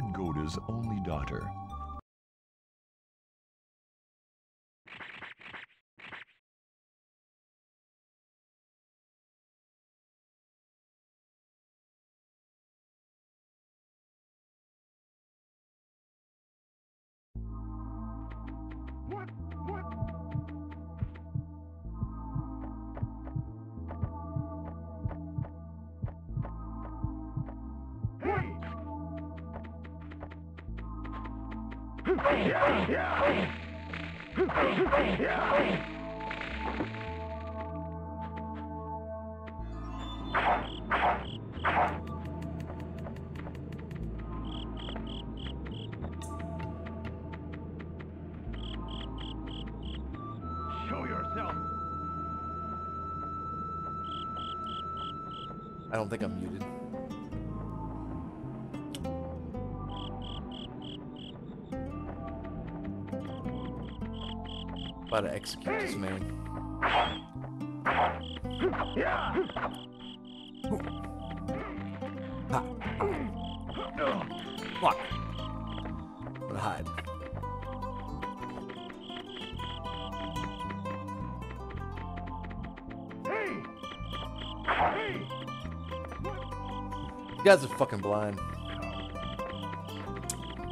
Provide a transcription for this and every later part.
Lord Gohda's only daughter. I don't think I'm About to execute this man. Fuck. I'm gonna hide. You guys are fucking blind.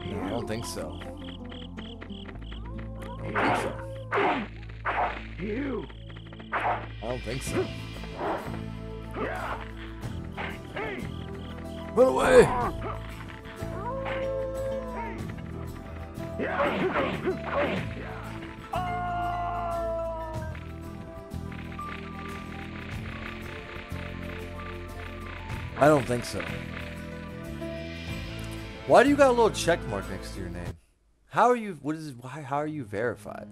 No, I don't think so. Think so. Run away! I don't think so. Why do you got a little check mark next to your name? How are you? What is? Why? How are you verified?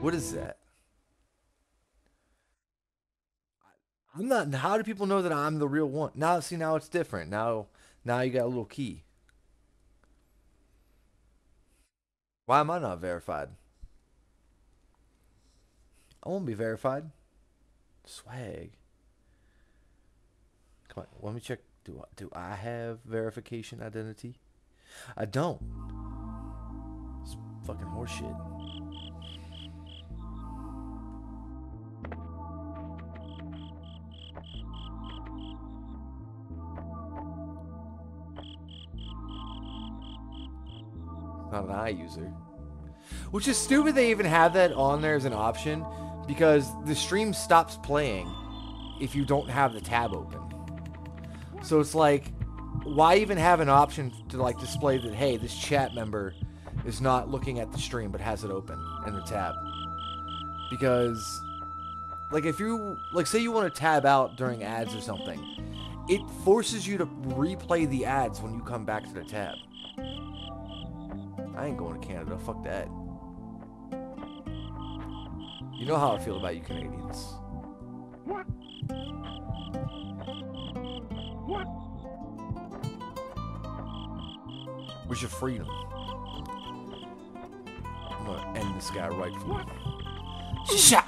What is that? I'm not. How do people know that I'm the real one? Now, see, now it's different. Now, now you got a little key. Why am I not verified? I won't be verified. Swag. Come on, let me check. Do I, do I have verification identity? I don't. It's fucking horseshit. Not an eye user. Which is stupid they even have that on there as an option because the stream stops playing if you don't have the tab open. So it's like why even have an option to like display that hey, this chat member is not looking at the stream but has it open in the tab. Because like if you like say you want to tab out during ads or something, it forces you to replay the ads when you come back to the tab. I ain't going to Canada. Fuck that. You know how I feel about you Canadians. What? What? Where's your freedom? I'm gonna end this guy right for you. Sha!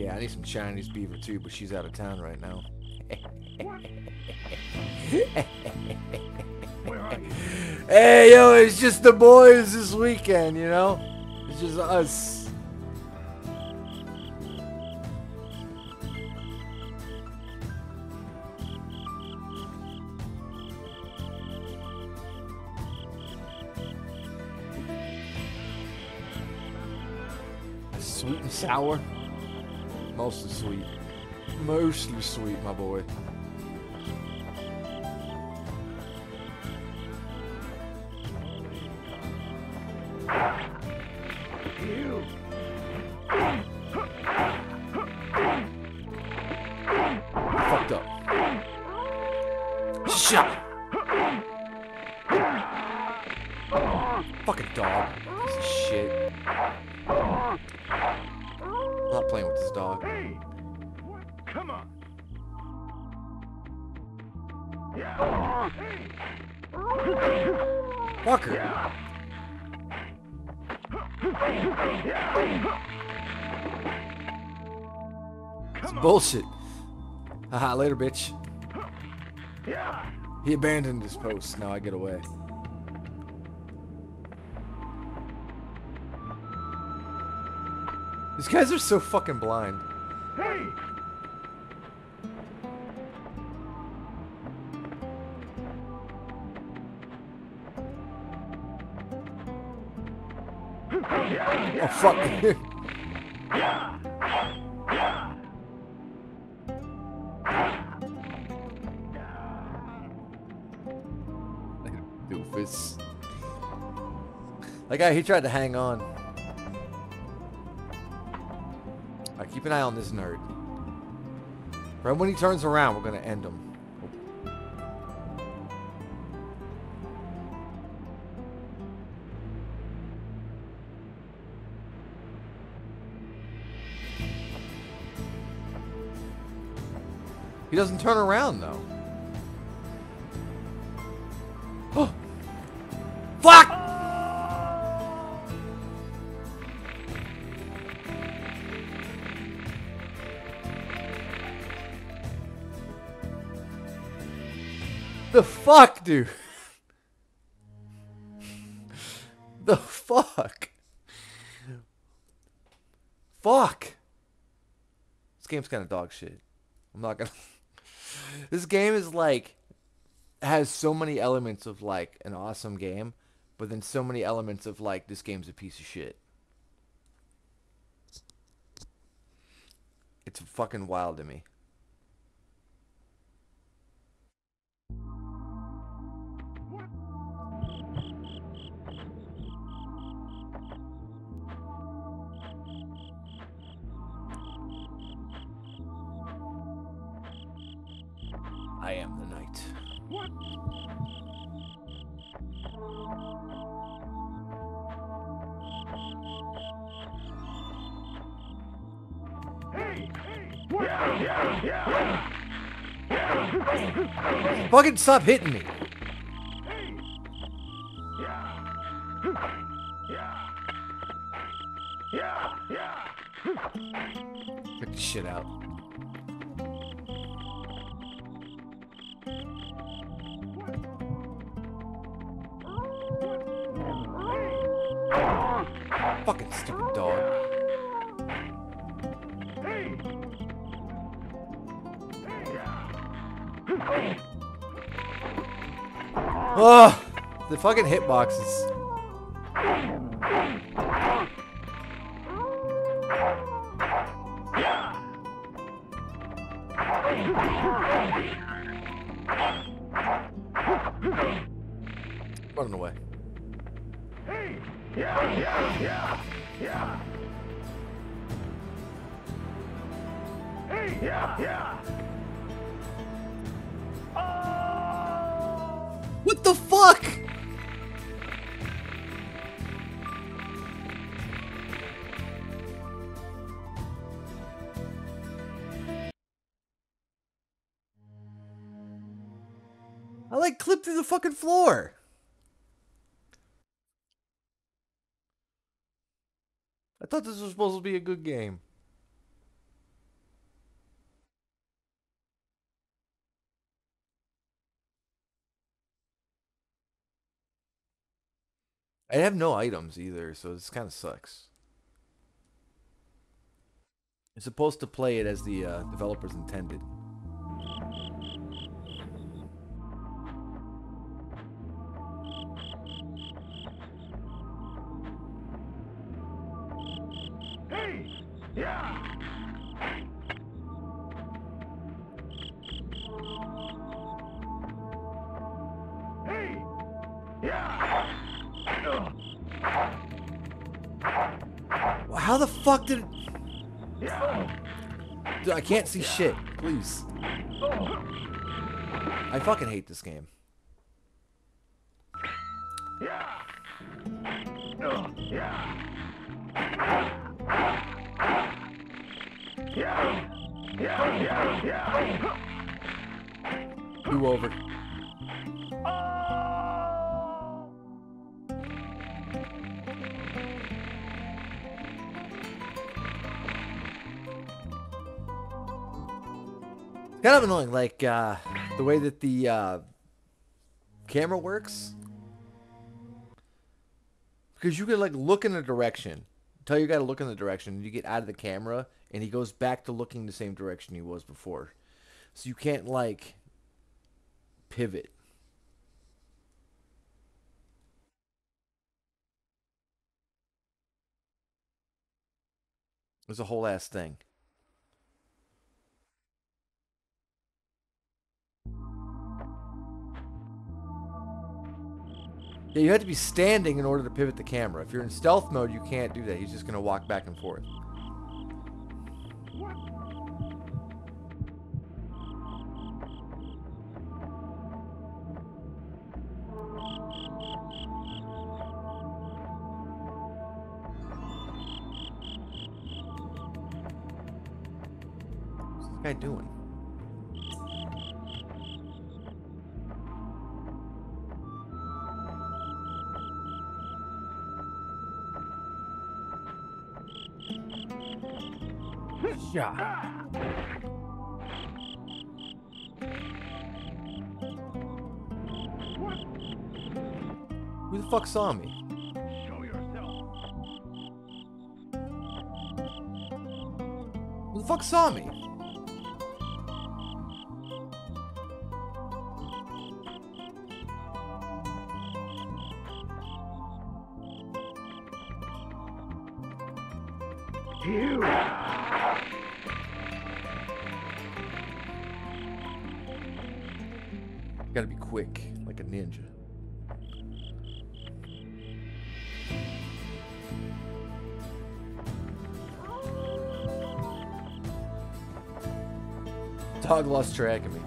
Yeah, I need some Chinese beaver too, but she's out of town right now. Hey, yo, it's just the boys this weekend, you know? It's just us. Sweet and sour? Mostly sweet. Mostly sweet, my boy. You! Bullshit. Haha, later, bitch. He abandoned his post. Now I get away. These guys are so fucking blind. Hey. Oh fuck. guy, he tried to hang on. Alright, keep an eye on this nerd. Right when he turns around, we're gonna end him. He doesn't turn around though. Dude? the fuck? Fuck. This game's kind of dog shit. I'm not gonna. this game is like has so many elements of like an awesome game, but then so many elements of like this game's a piece of shit. It's fucking wild to me. Fucking stop hitting me. Hey. Yeah. Yeah. Yeah. Yeah. Check this shit out. Fucking stupid dog. Ugh! The fucking hitboxes. Running fucking floor. I thought this was supposed to be a good game. I have no items either, so this kind of sucks. You're supposed to play it as the uh, developers intended. Fuck did. Dude, I can't see shit. Please. I fucking hate this game. Do over. Kind of annoying, like uh, the way that the uh, camera works. Because you can like look in a direction, tell you got to look in the direction, and you get out of the camera, and he goes back to looking the same direction he was before. So you can't like pivot. It was a whole ass thing. Yeah, you have to be standing in order to pivot the camera. If you're in stealth mode, you can't do that. He's just going to walk back and forth. What's this guy doing? Yeah. Who the fuck saw me? Show yourself. Who the fuck saw me? Lost track of me.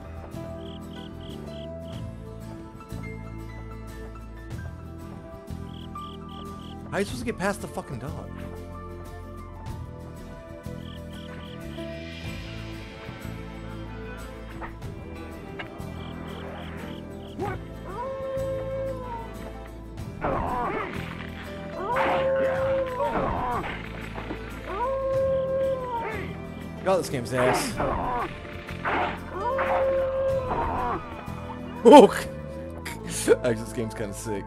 How are you supposed to get past the fucking dog? God, this game's ass. actually, this game's kind of sick.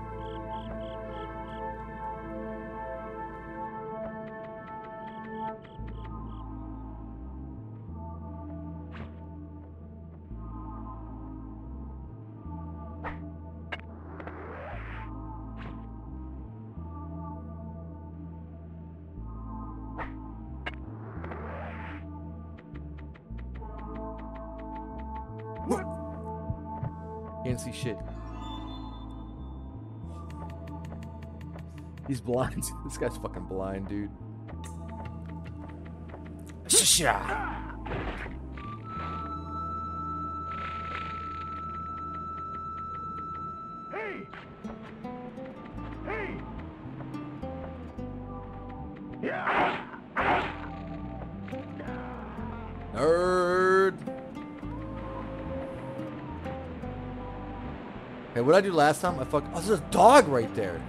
Blind. this guy's fucking blind, dude. Sha. Hey! Hey! Yeah! Nerd. Hey, what did I do last time? I fuck. Oh, there's a dog right there.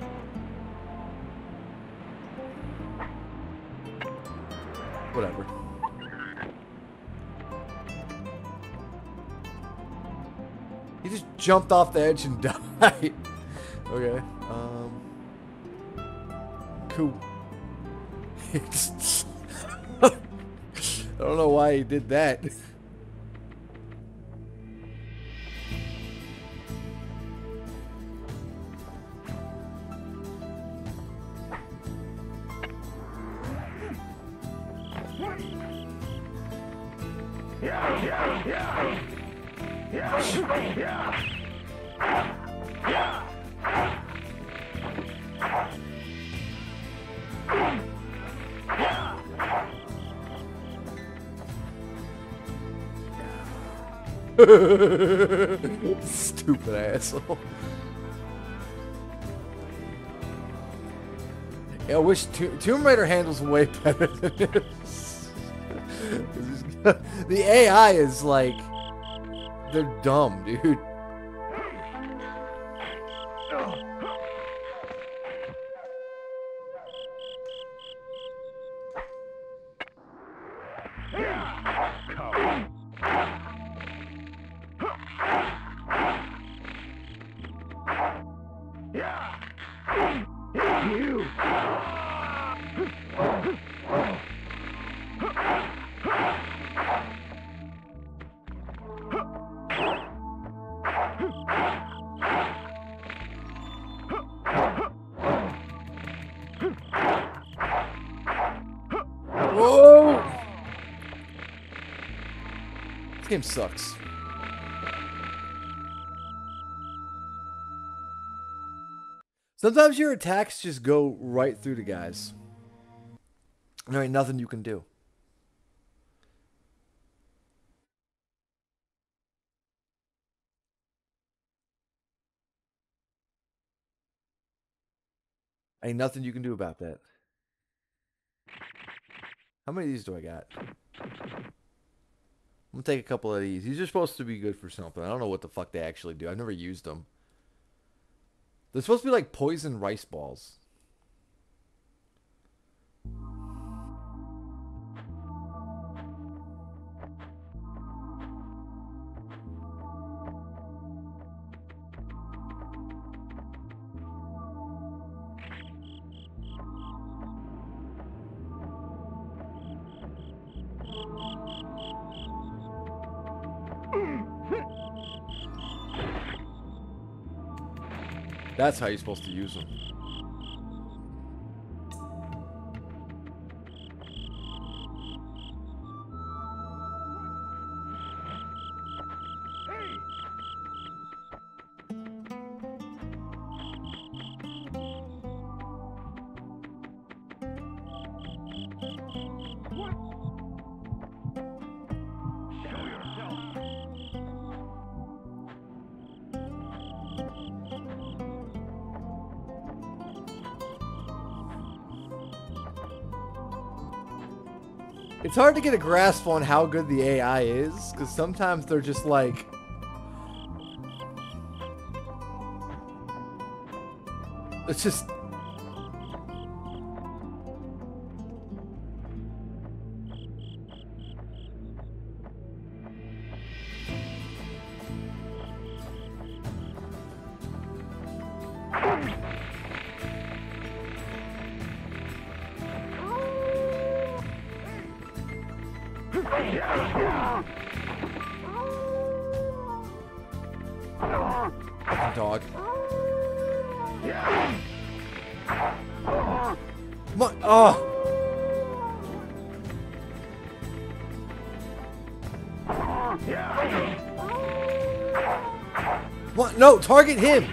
Jumped off the edge and died. okay. Um. Cool. I don't know why he did that. Stupid asshole. Yeah, I wish To- Tomb Raider handles way better than this. the AI is like, they're dumb, dude. Game sucks. Sometimes your attacks just go right through the guys. There ain't nothing you can do. Ain't nothing you can do about that. How many of these do I got? I'm gonna take a couple of these. These are supposed to be good for something. I don't know what the fuck they actually do. I've never used them. They're supposed to be like poison rice balls. That's how you're supposed to use them. Hard to get a grasp on how good the AI is, because sometimes they're just like. It's just. Target him.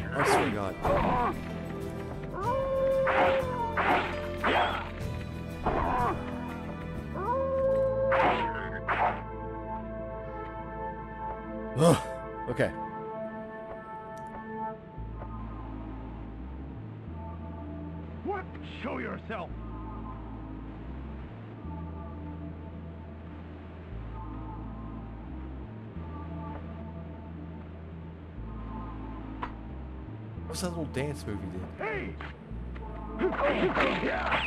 Dance move he did? Hey! Yeah!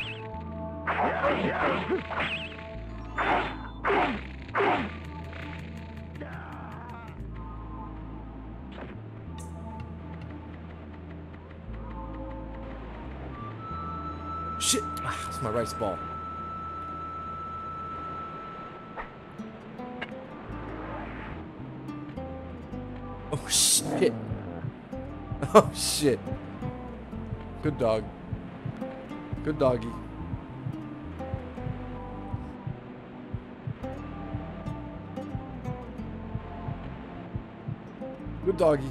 Shit! Ah, that's my rice ball. Oh shit! Oh shit! Good dog. Good doggy. Good doggy.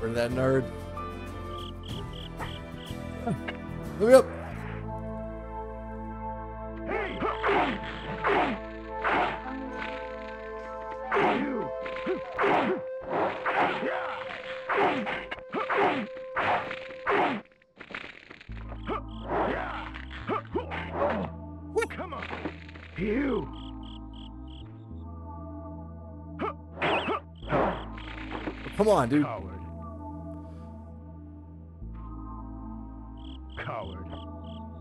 Burn that nerd. Look up. Come on, dude. Coward. Coward.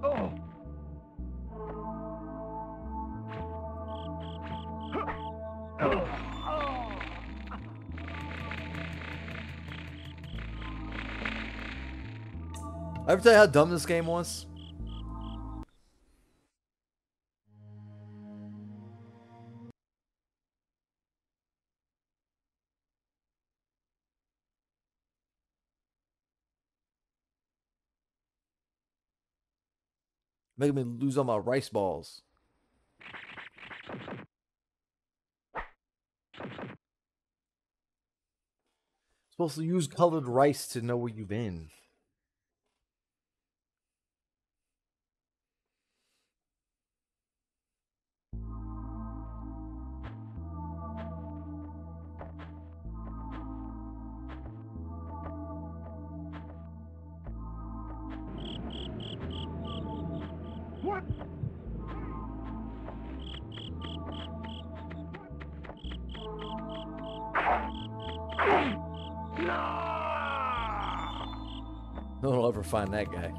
Oh. I ever tell you how dumb this game was? Making me lose all my rice balls. Supposed to use colored rice to know where you've been. No! One will ever find that guy.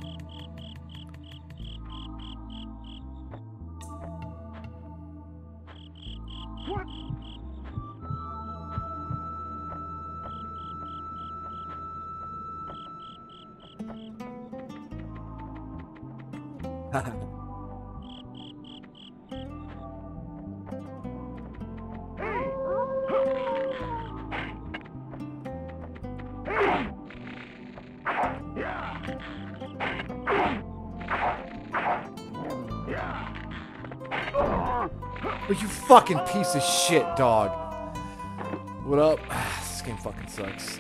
Fucking piece of shit, dog. What up? This game fucking sucks.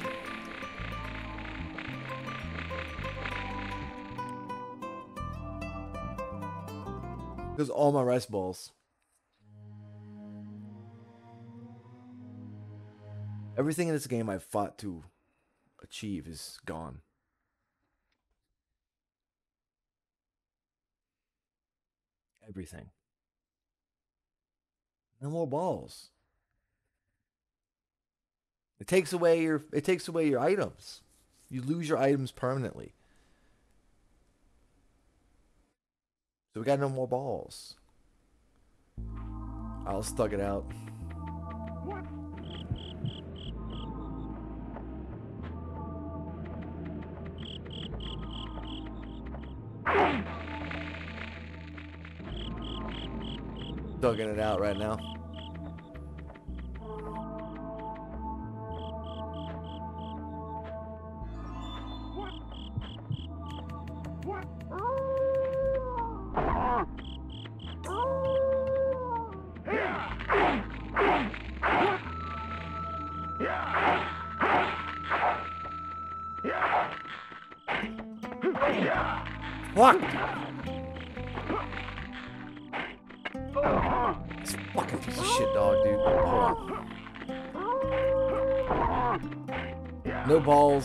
Because all my rice balls. Everything in this game I've fought to achieve is gone. Everything. No more balls. It takes away your it takes away your items. You lose your items permanently. So we got no more balls. I'll stuck it out. What? Thugging it out right now.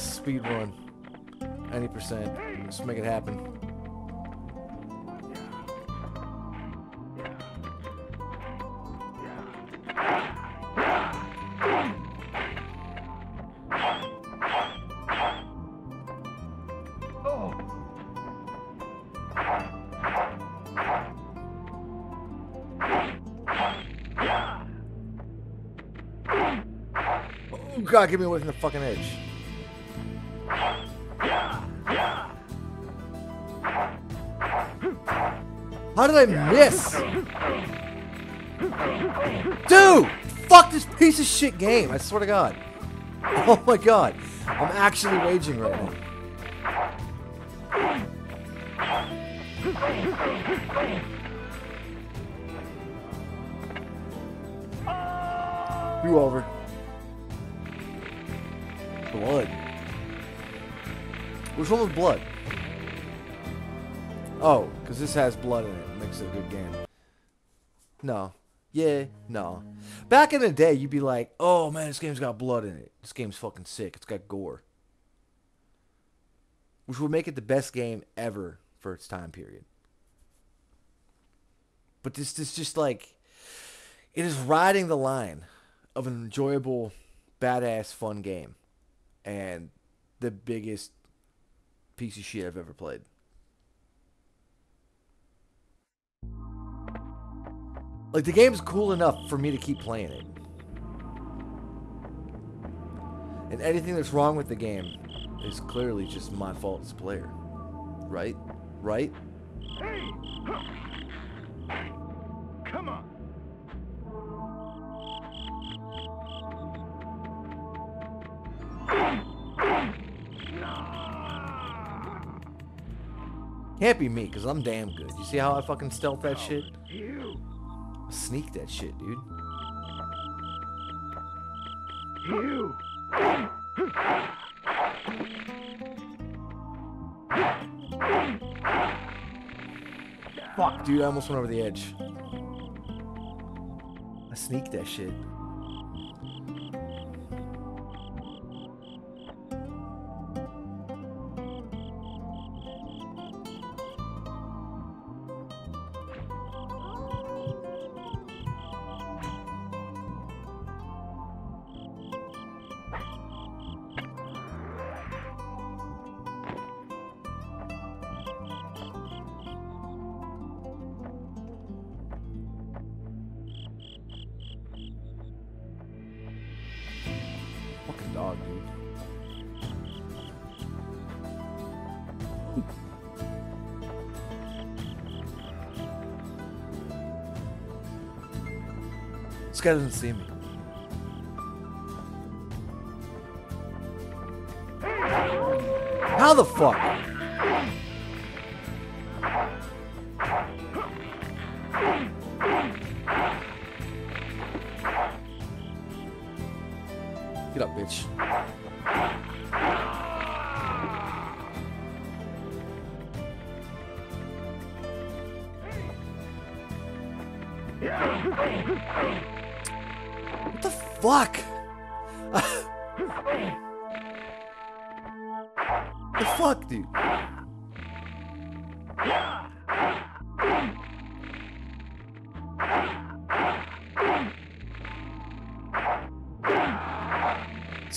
Speed run. 90%. Let's make it happen. Oh. God, get me away from the fucking edge. Did I miss? Dude! Fuck this piece of shit game, I swear to god. Oh my god. I'm actually raging right now. You over. Blood. Which one was blood? Oh, because this has blood in it. Makes it a good game. no. Yeah, no. Back in the day, you'd be like, oh man, this game's got blood in it. This game's fucking sick. It's got gore. Which would make it the best game ever for its time period. But this is just like, it is riding the line of an enjoyable, badass, fun game. And the biggest piece of shit I've ever played. Like the game's cool enough for me to keep playing it. And anything that's wrong with the game is clearly just my fault as a player. Right? Right? Hey! Come on! Can't be me, because I'm damn good. You see how I fucking stealth that shit? Sneak that shit, dude. You! Fuck, dude, I almost went over the edge. I sneaked that shit. This guy doesn't see me. How the fuck?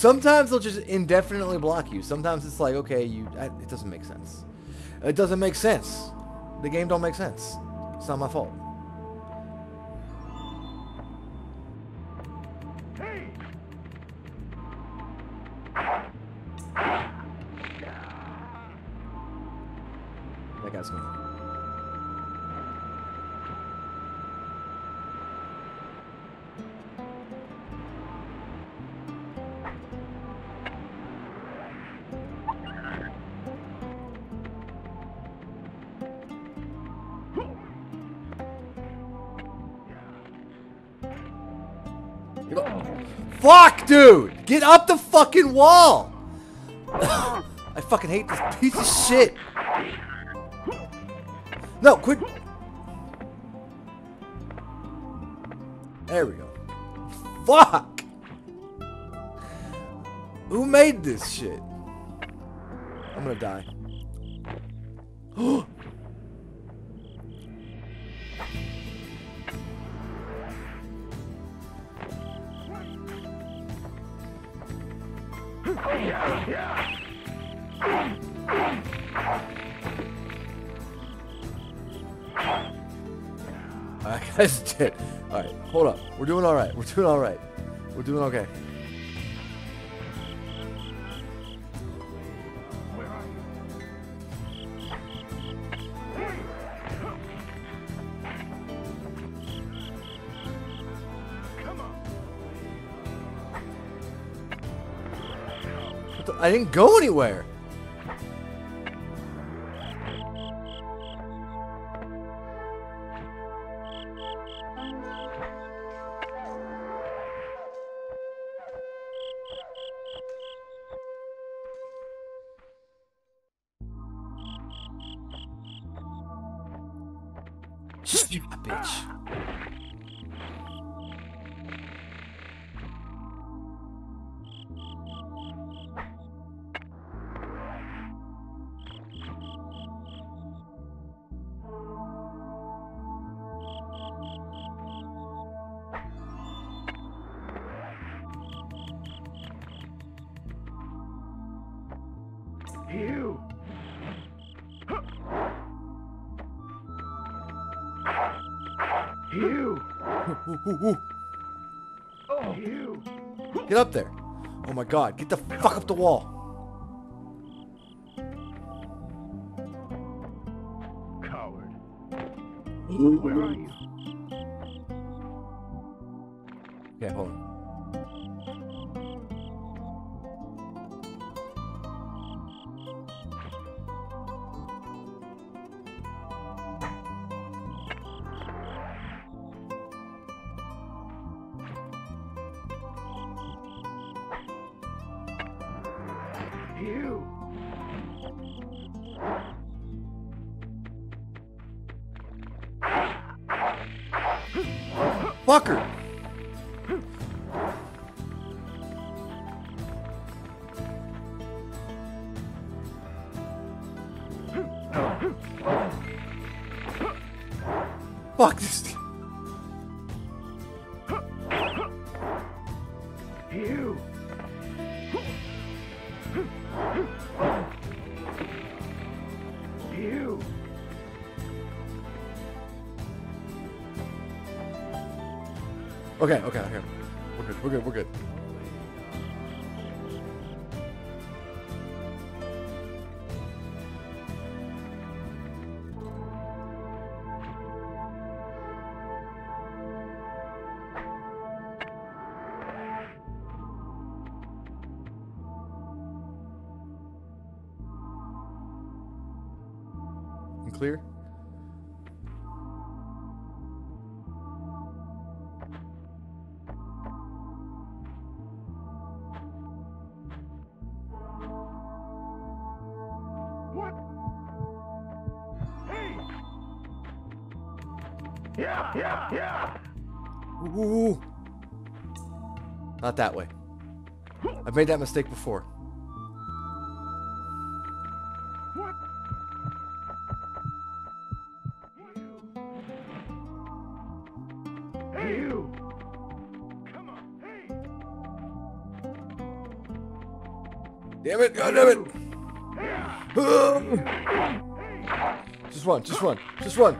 Sometimes they'll just indefinitely block you. Sometimes it's like, okay, you. It doesn't make sense. It doesn't make sense. The game don't make sense. It's not my fault. Dude! Get up the fucking wall! I fucking hate this piece of shit. No, quit. There we go. Fuck! Who made this shit? I'm gonna die. We're doing alright. We're doing alright. We're doing okay. I didn't go anywhere. Shut Ooh, ooh, ooh. Oh. You. Get up there. Oh my god, get the fuck up the wall. Coward. Mm-hmm. Where are you? Okay, hold on. Okay, okay, Not that way. I've made that mistake before. Damn it! God damn it! Just run, just run, just run,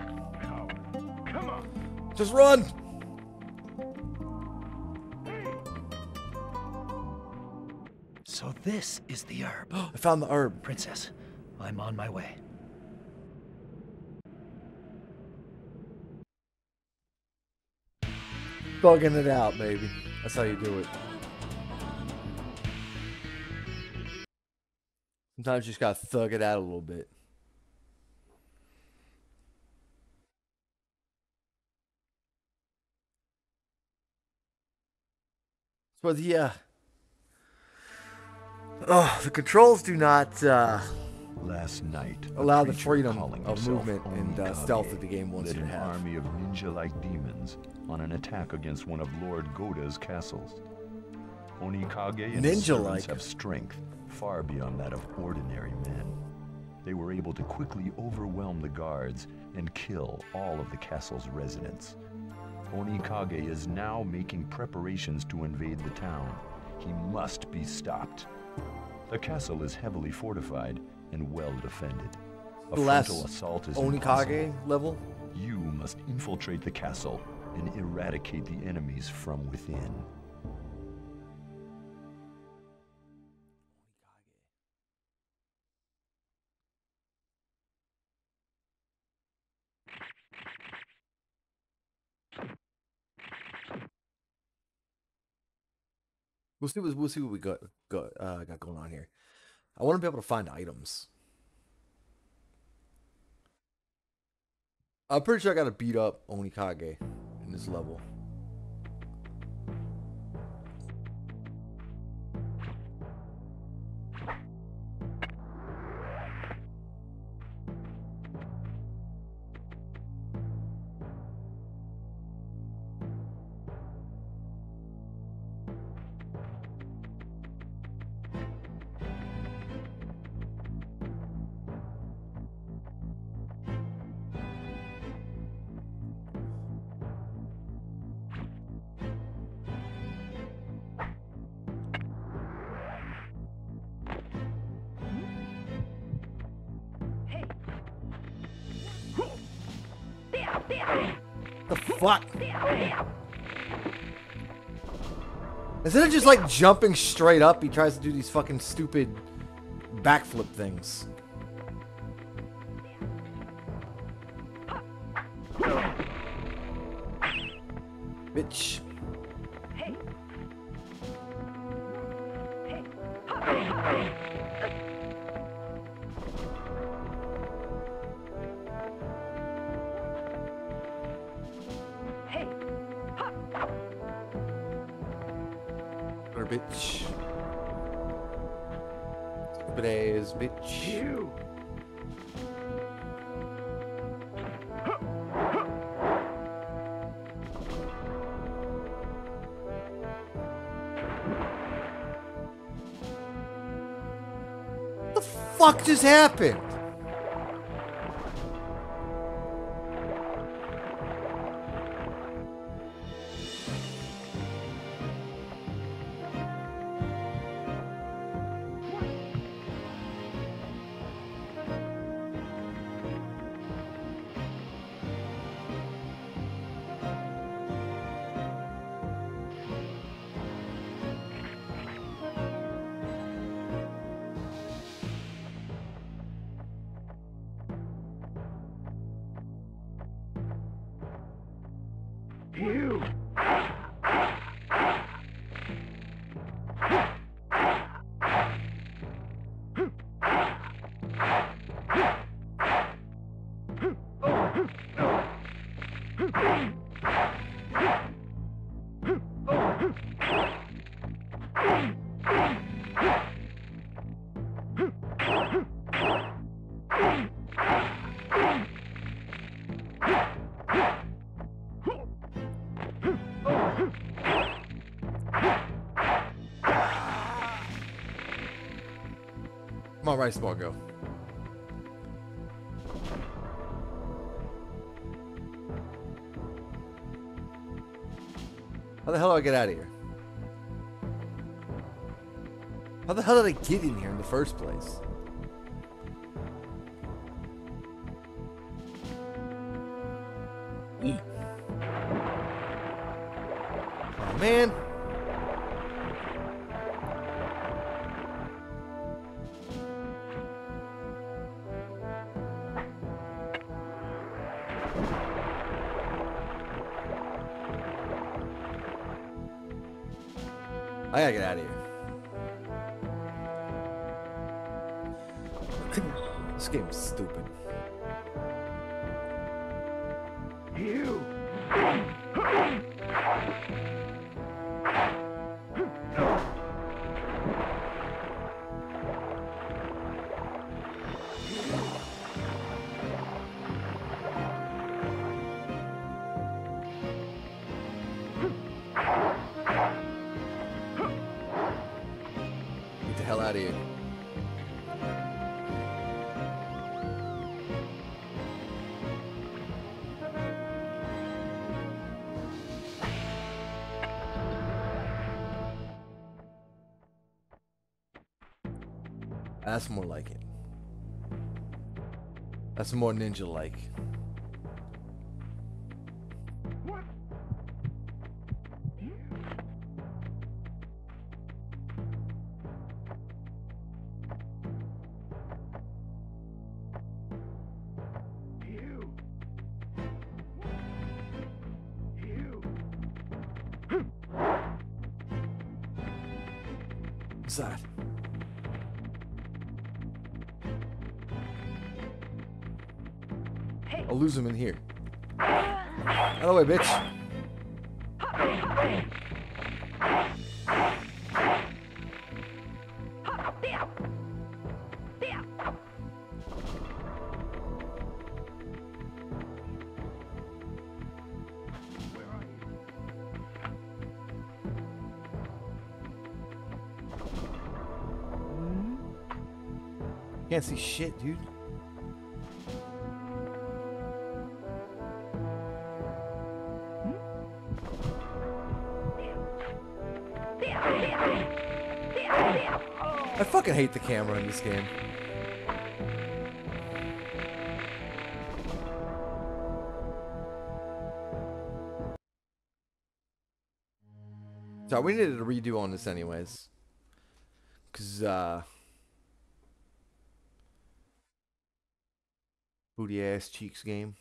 just run! This is the herb. I found the herb. Princess, I'm on my way. Bugging it out, baby. That's how you do it. Sometimes you just gotta thug it out a little bit. The uh, oh, the controls do not uh, Last night, allow the freedom of movement and uh, stealth that the game wants you to an have. army of ninja-like demons on an attack against one of Lord Gohda's castles. Onikage and Ninja-like. have strength far beyond that of ordinary men. They were able to quickly overwhelm the guards and kill all of the castle's residents. Onikage is now making preparations to invade the town. He must be stopped. The castle is heavily fortified and well defended. A last frontal assault is Onikage impossible. level. You must infiltrate the castle and eradicate the enemies from within. We'll see what we'll see what we got got uh, got going on here. I want to be able to find items. I'm pretty sure I got to beat up Onikage in this level. Fuck? Instead of just like jumping straight up, he tries to do these fucking stupid backflip things. Fuck Rice ball, go. How the hell do I get out of here? How the hell did I get in here in the first place? That's more like it. That's more ninja like. Lose him in here. Out of the way, bitch. Can't see shit, dude. hate the camera in this game. So we needed a redo on this anyways. Cause uh booty ass cheeks game.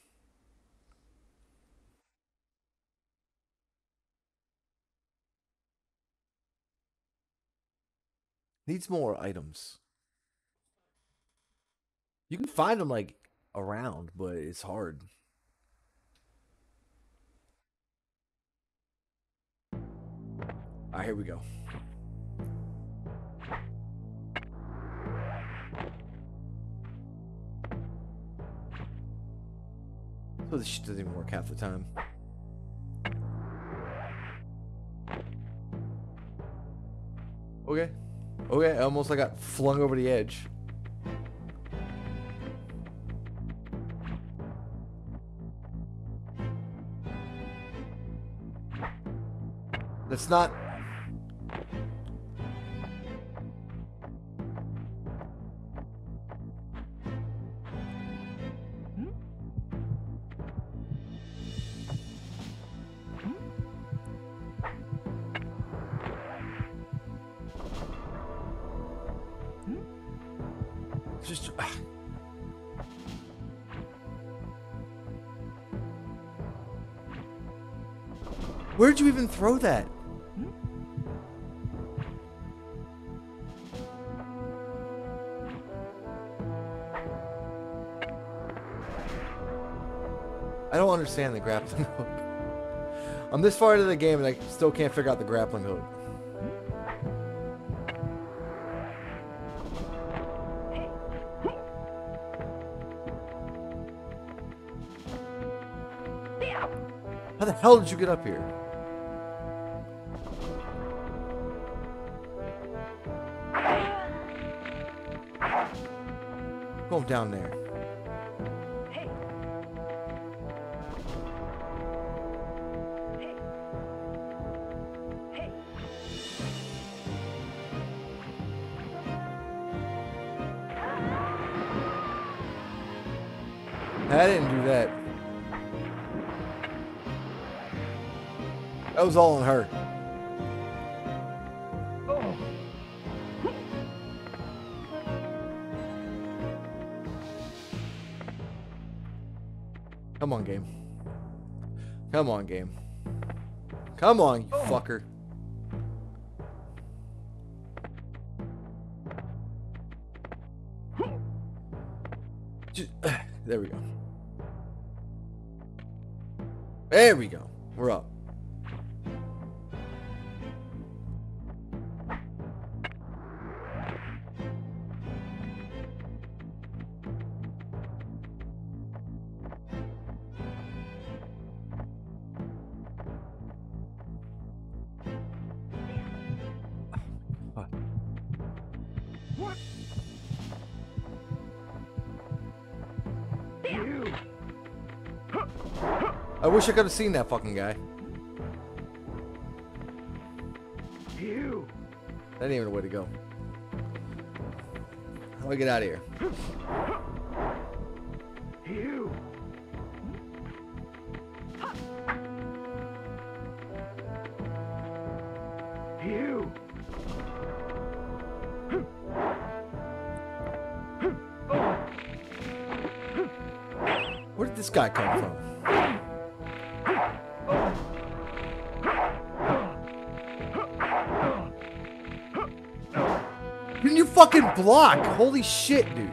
Needs more items. You can find them like around, but it's hard. All right, here we go. So this shit doesn't even work half the time. Okay. Oh, okay, almost I got flung over the edge. That's not throw that? I don't understand the grappling hook. I'm this far into the game and I still can't figure out the grappling hook. How the hell did you get up here? Going down there. I didn't do that. That was all on her. On, game. Come on, game. Come on, you oh. fucker. Wish I could have seen that fucking guy. You! That ain't even a way to go. How do I get out of here? You! You! Where did this guy come from? Block? Holy shit, dude.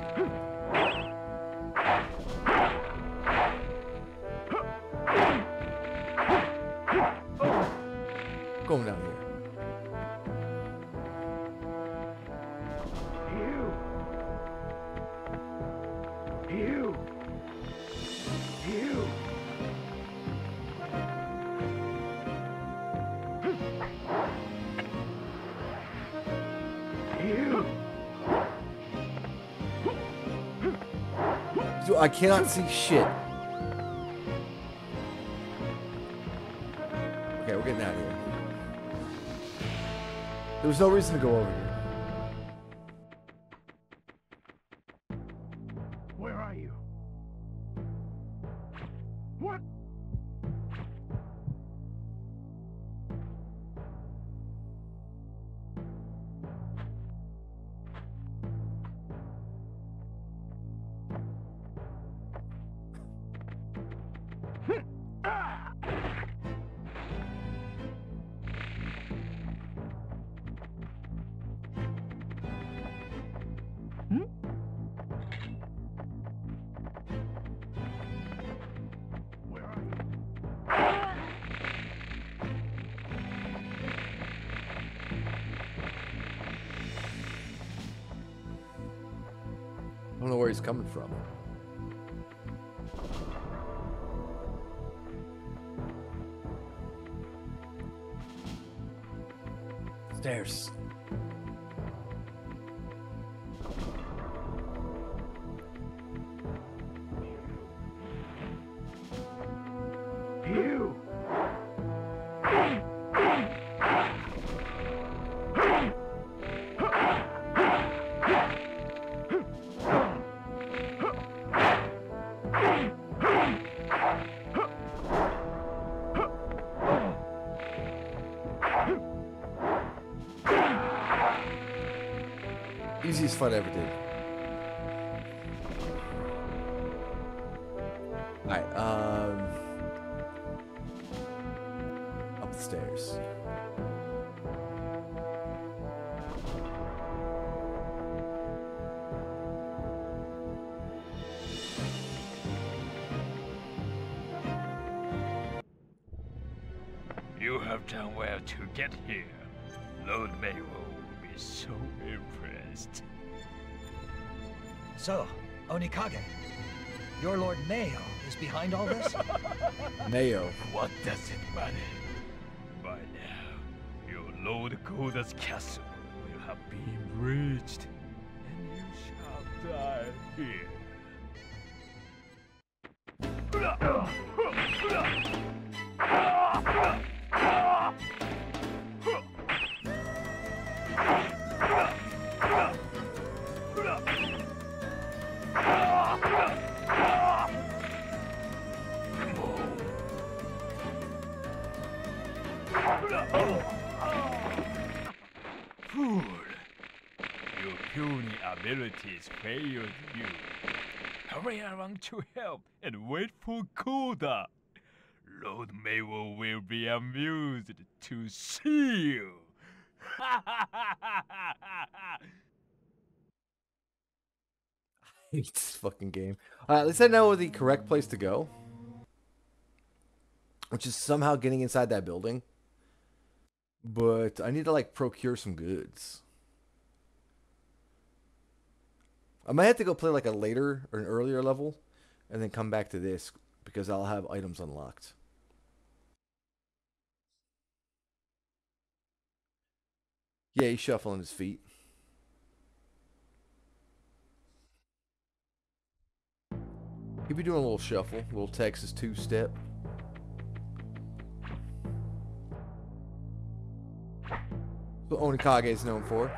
I cannot see shit. Okay, we're getting out of here. There was no reason to go over here. He's coming from. Stairs. You have done well to get here. Lord Mei-Oh will be so impressed. So, Onikage, your Lord Mei-Oh is behind all this? Mayo. What does it matter? By now, your Lord Gohda's castle will have been breached, and you shall die here. Abilities failed you. Hurry around to help and wait for Gohda. Lord Mei-Oh will be amused to see you. hate this fucking game. Alright, at least I know the correct place to go. Which is somehow getting inside that building. But I need to like procure some goods. I might have to go play like a later or an earlier level and then come back to this because I'll have items unlocked. Yeah, he's shuffling his feet. He'd be doing a little shuffle, a little Texas two step. What Onikage is known for.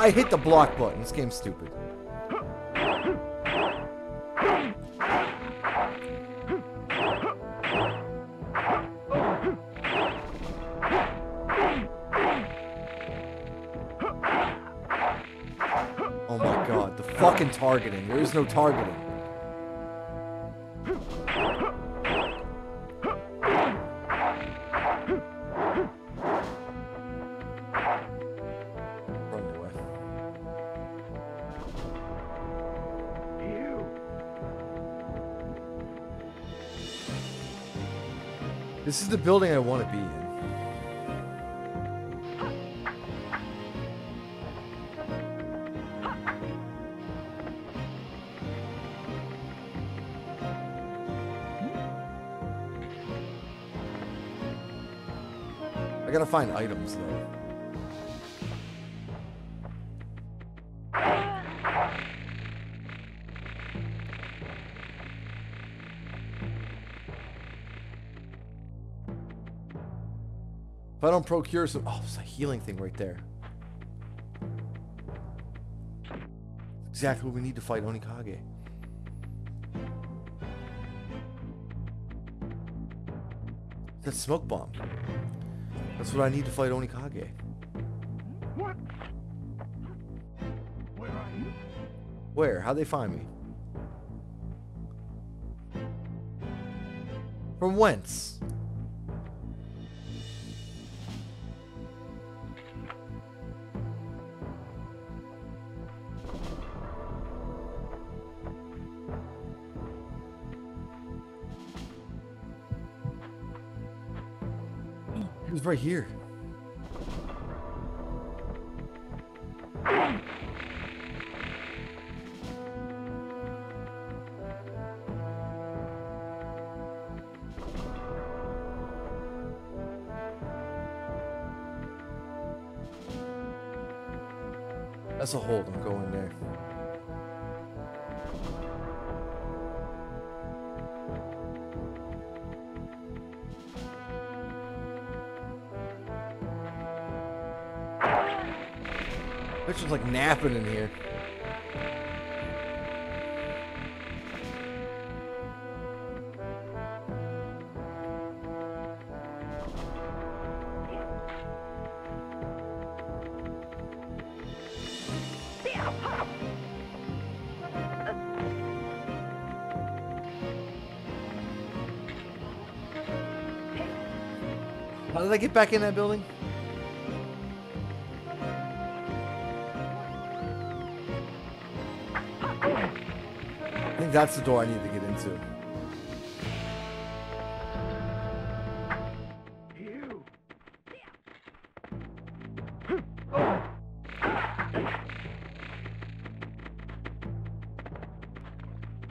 I hit the block button. This game's stupid. Oh my god, the fucking targeting. There is no targeting. This is the building I want to be in. I gotta find items though. I don't procure some... Oh, it's a healing thing right there. Exactly what we need to fight Onikage. That smoke bomb. That's what I need to fight Onikage. What? Where are you? Where? How'd they find me? From whence? Right here. That's a hold. I'm like here. How did I get back in that building? Think that's the door I need to get into.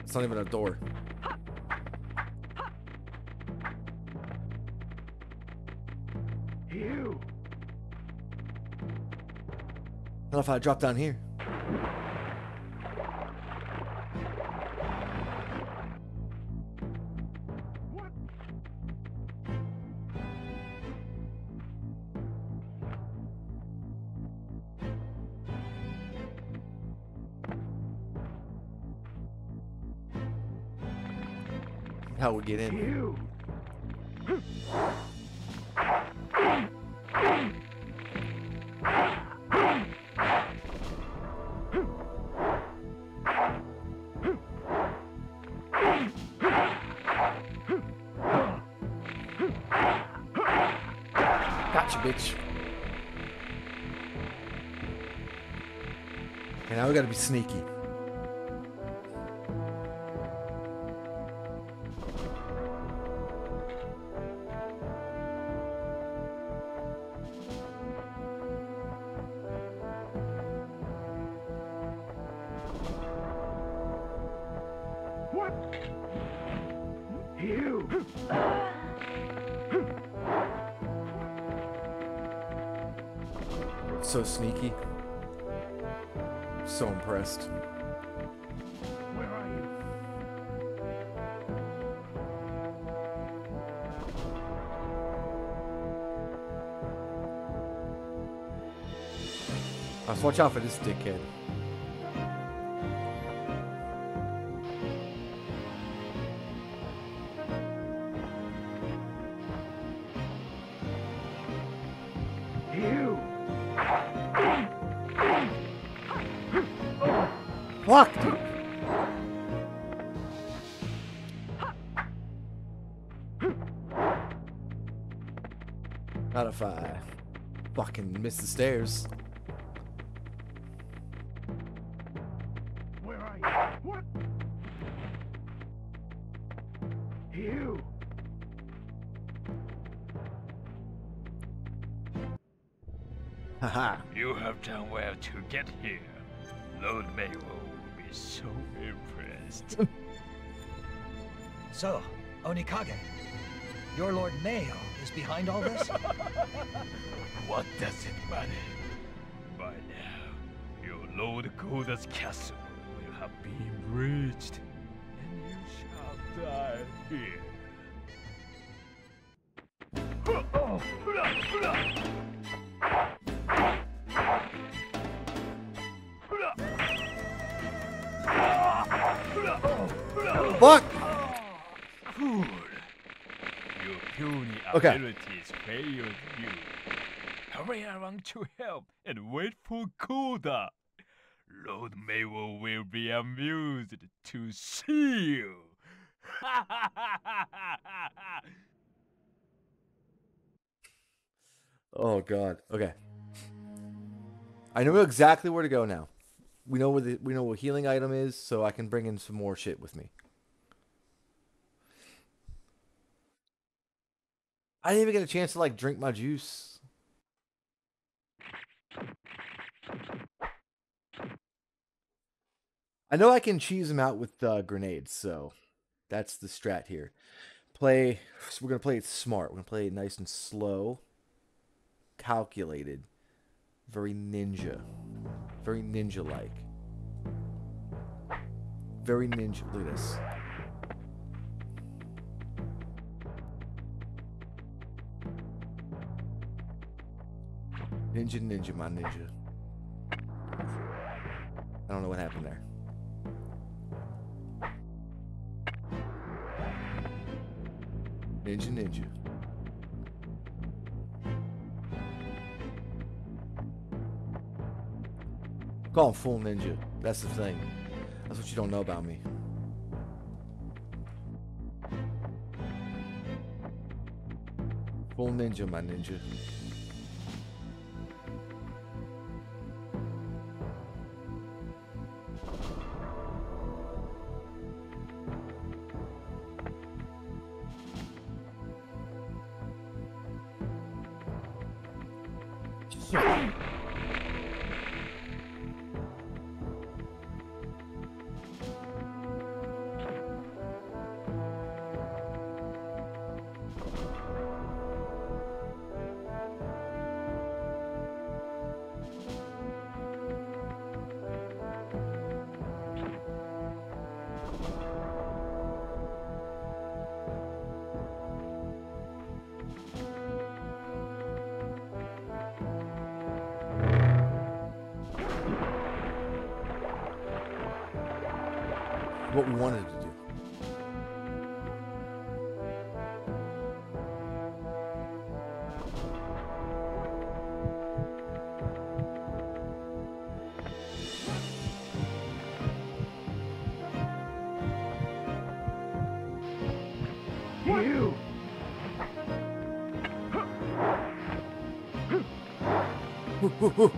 It's not even a door. You. Not if I drop down here. Get in? You. Gotcha, bitch. Okay, now we gotta be sneaky. Watch out for this dickhead. Not if I fucking miss the stairs. To get here. Lord Mei-Oh will be so impressed. So, Onikage, your Lord Mei-Oh is behind all this? what does it matter? By now, your Lord Gohda's castle will have been breached, and you shall die here. Fuck! Fool! Your puny Okay. abilities failed you. Hurry along to help and wait for Gohda. Lord Maywell will be amused to see you. Oh god. Okay. I know exactly where to go now. We know where the we know what healing item is, so I can bring in some more shit with me. I didn't even get a chance to like drink my juice. I know I can cheese them out with uh, grenades, so that's the strat here. Play. So we're gonna play it smart. We're gonna play it nice and slow calculated, very ninja, very ninja like. Very ninja. Look at this. Ninja, ninja, my ninja. I don't know what happened there. Ninja, ninja. Call him full ninja. That's the thing. That's what you don't know about me. Full ninja, my ninja. Ugh.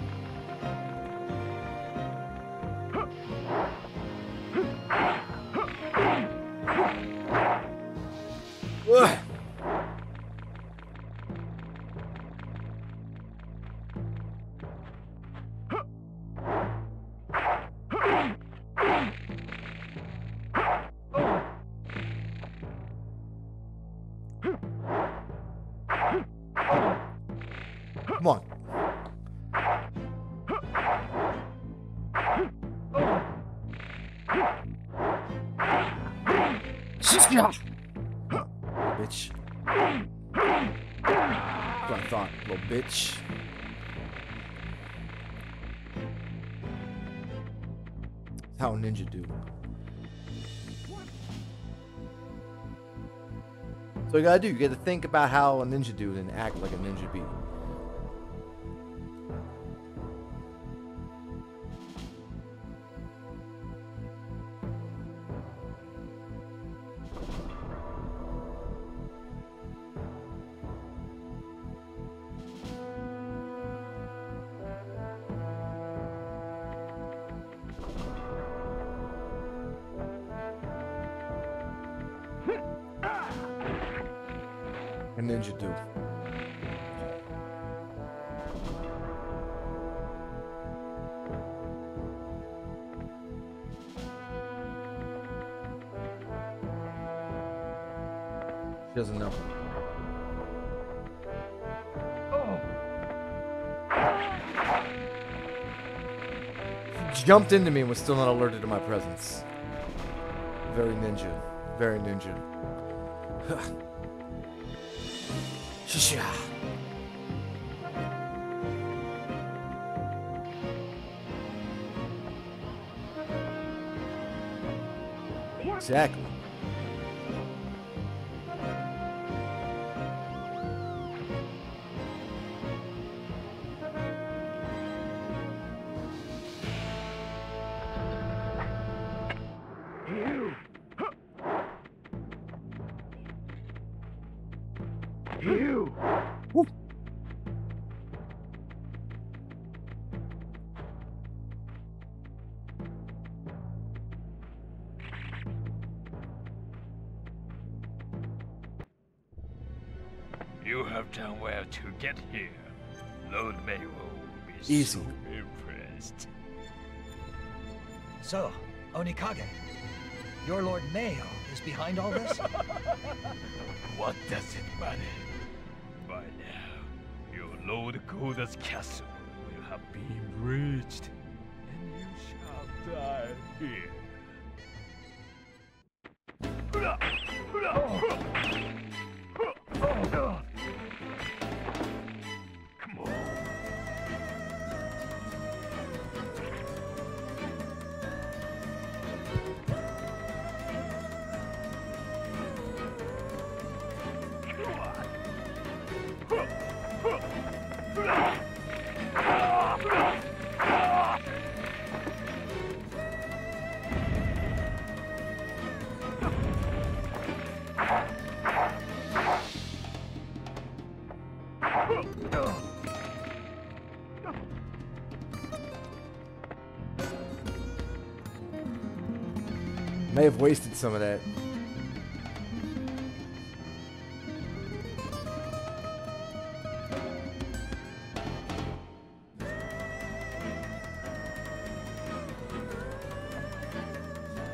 So you gotta do, you gotta think about how a ninja do and act like a ninja be. Ninja do. She doesn't know. She jumped into me and was still not alerted to my presence. Very ninja. Very ninja. Exactly. Get here. Lord Mei-Oh will be Easy. so impressed. So, Onikage, your Lord Mei-Oh is behind all this? What does it matter? By now, your Lord Gohda's castle will have been breached, and you shall die here. Wasted some of that.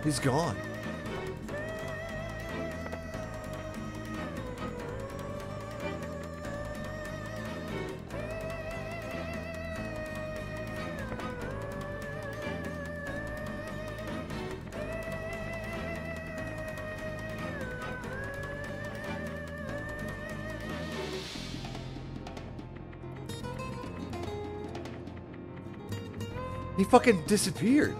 He's gone. Fucking disappeared.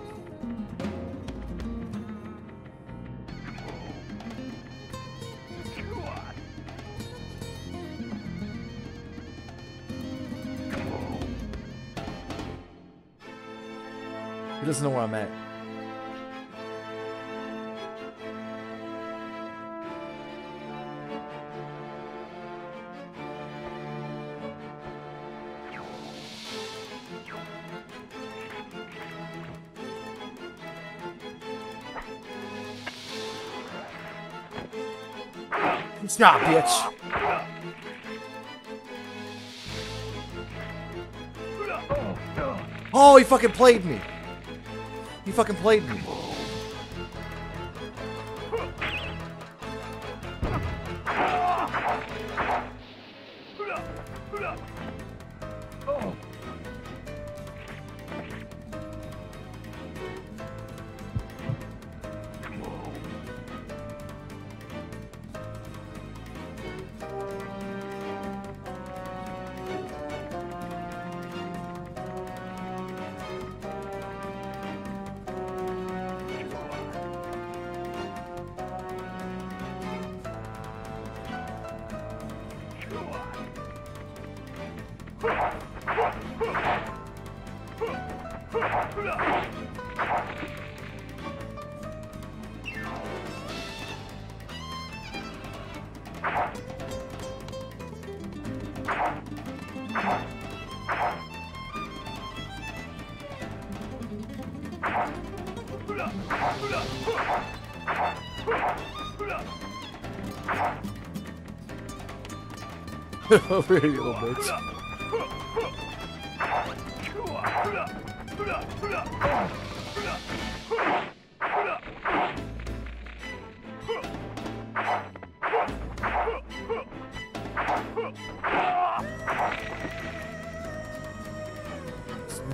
Stop, bitch. Oh, he fucking played me. He fucking played me. Over here, you little bitch.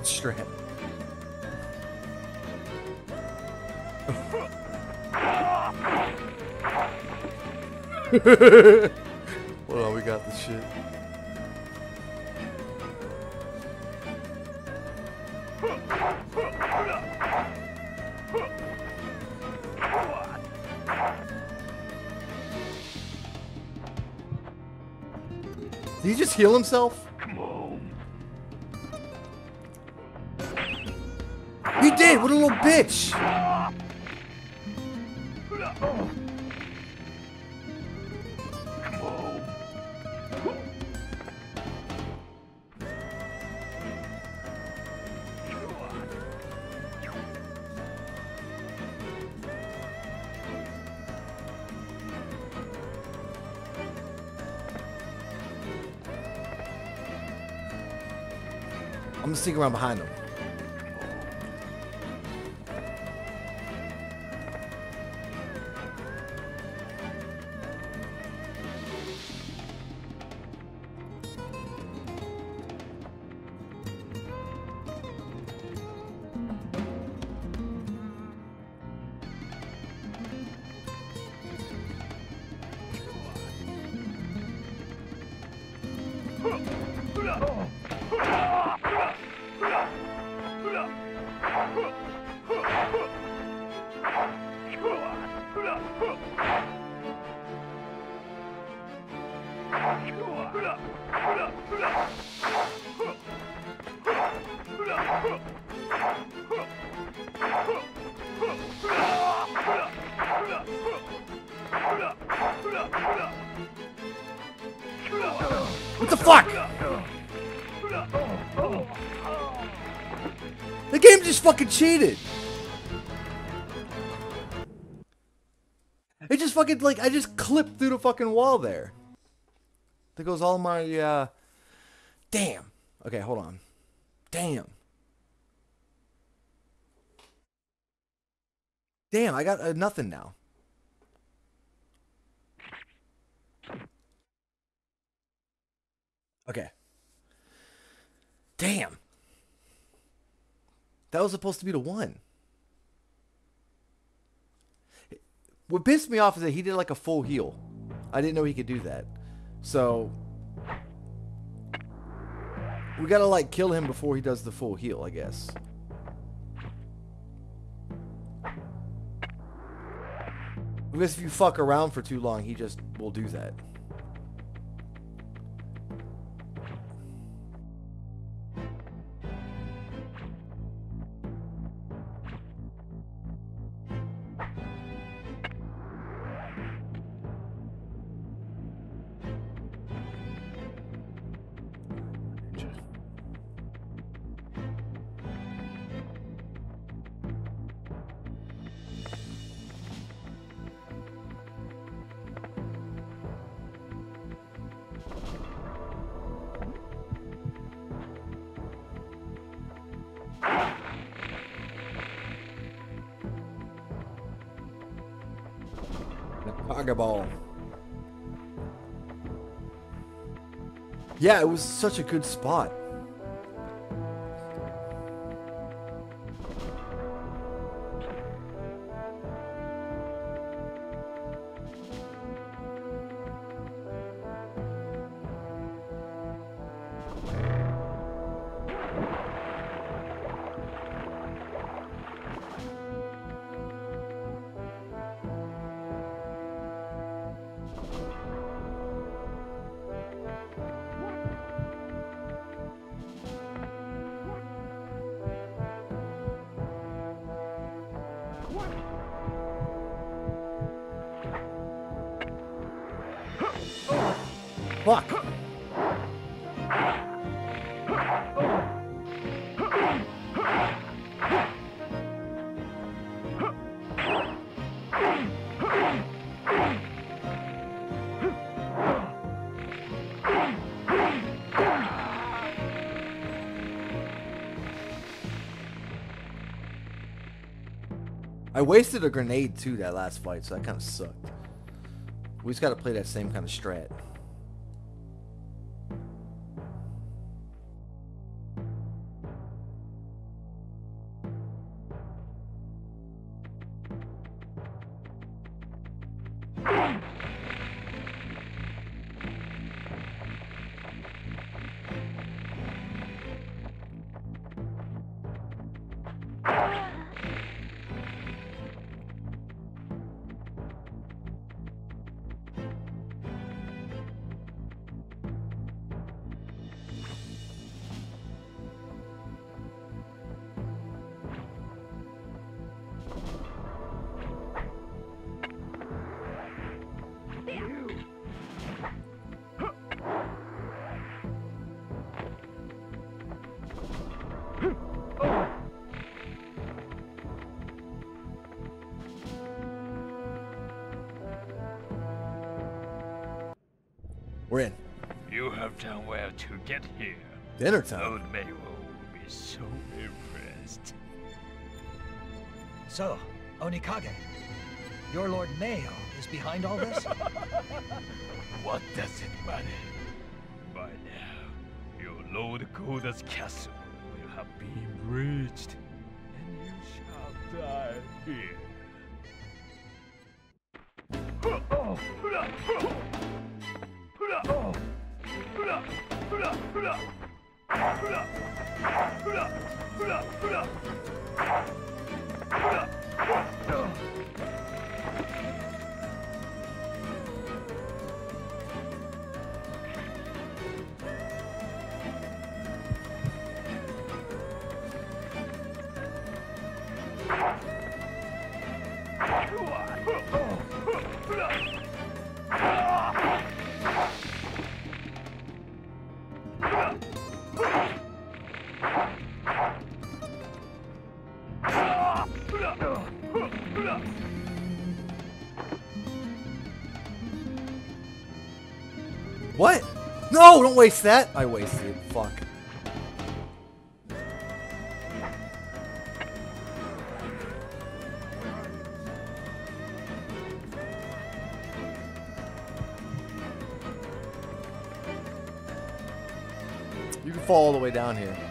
Strap. shit. Did he just heal himself? Come on. He did! What a little bitch! Sneak around behind him. Cheated. It just fucking like I just clipped through the fucking wall there. There goes all my uh damn. Okay, hold on. Damn. Damn, I got uh, nothing now. Okay. Damn. That was supposed to be the one. What pissed me off is that he did like a full heal. I didn't know he could do that. So we gotta like kill him before he does the full heal, I guess. Because if you fuck around for too long, he just will do that. Pokeball. Yeah, it was such a good spot. Wasted a grenade too that last fight, so that kind of sucked. We just got to play that same kind of strat. Get here, Dinner time. Lord Mei-Oh will be so impressed. So, Onikage, your Lord Mei-Oh is behind all this? What does it matter? By now, your Lord Gohda's castle will have been breached, and you shall die here. No, don't waste that. I wasted. Fuck. You can fall all the way down here.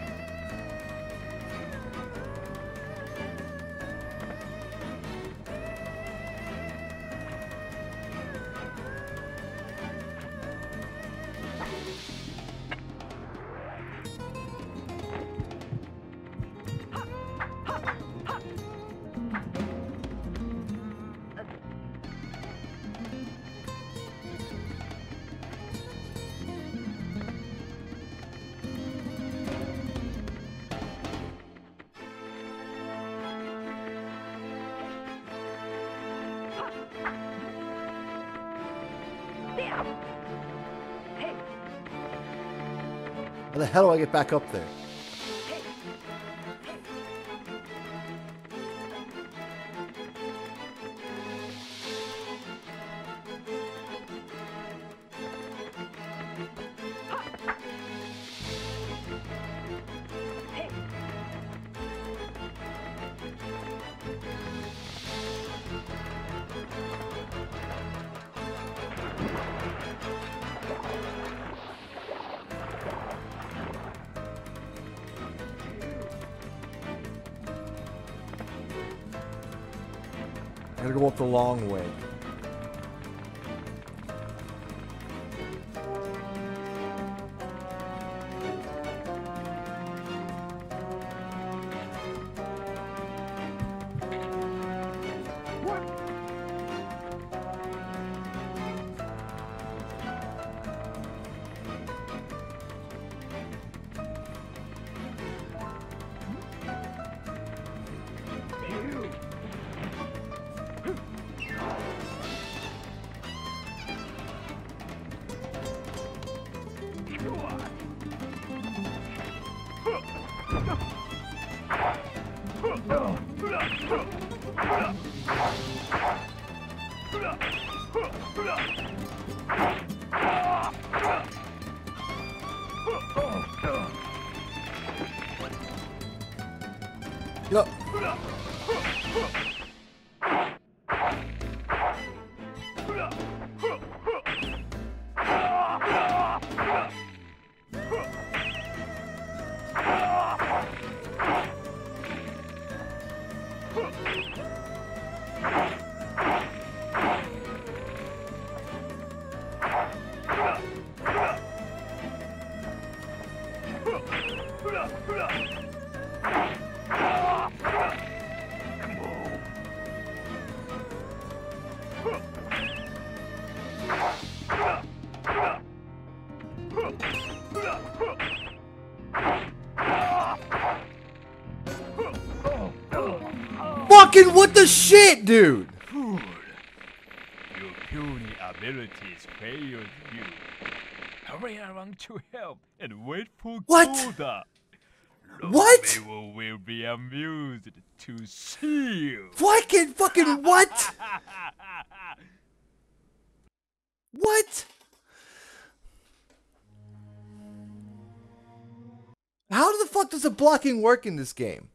How do I get back up there? The shit, dude? Fool! Your puny abilities failed you. Hurry around to help and wait for What? Gohda. Lord What? Mei-Oh will be amused to see you. Fucking fucking what? What? How the fuck does the blocking work in this game?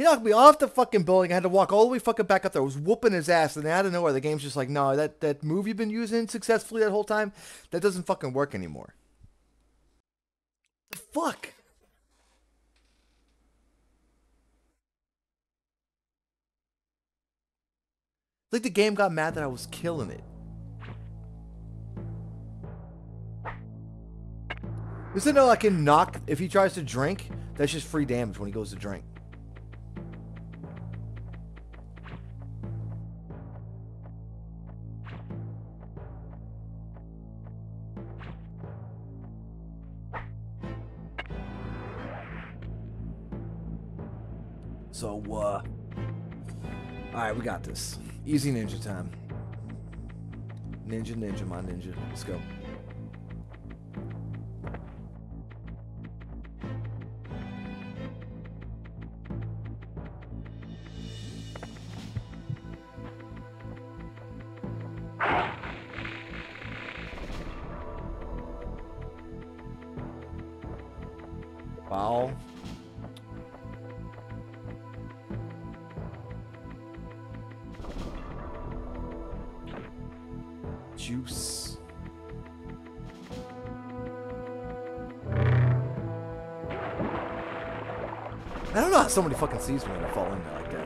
He knocked me off the fucking building. I had to walk all the way fucking back up there. I was whooping his ass, and out of nowhere, the game's just like, no, that, that move you've been using successfully that whole time, that doesn't fucking work anymore. The fuck? Like the game got mad that I was killing it. Doesn't know I can knock if he tries to drink? That's just free damage when he goes to drink. So, uh. Alright, we got this. Easy ninja time. Ninja, ninja, my ninja. Let's go. Somebody fucking sees me when I fall in there like that.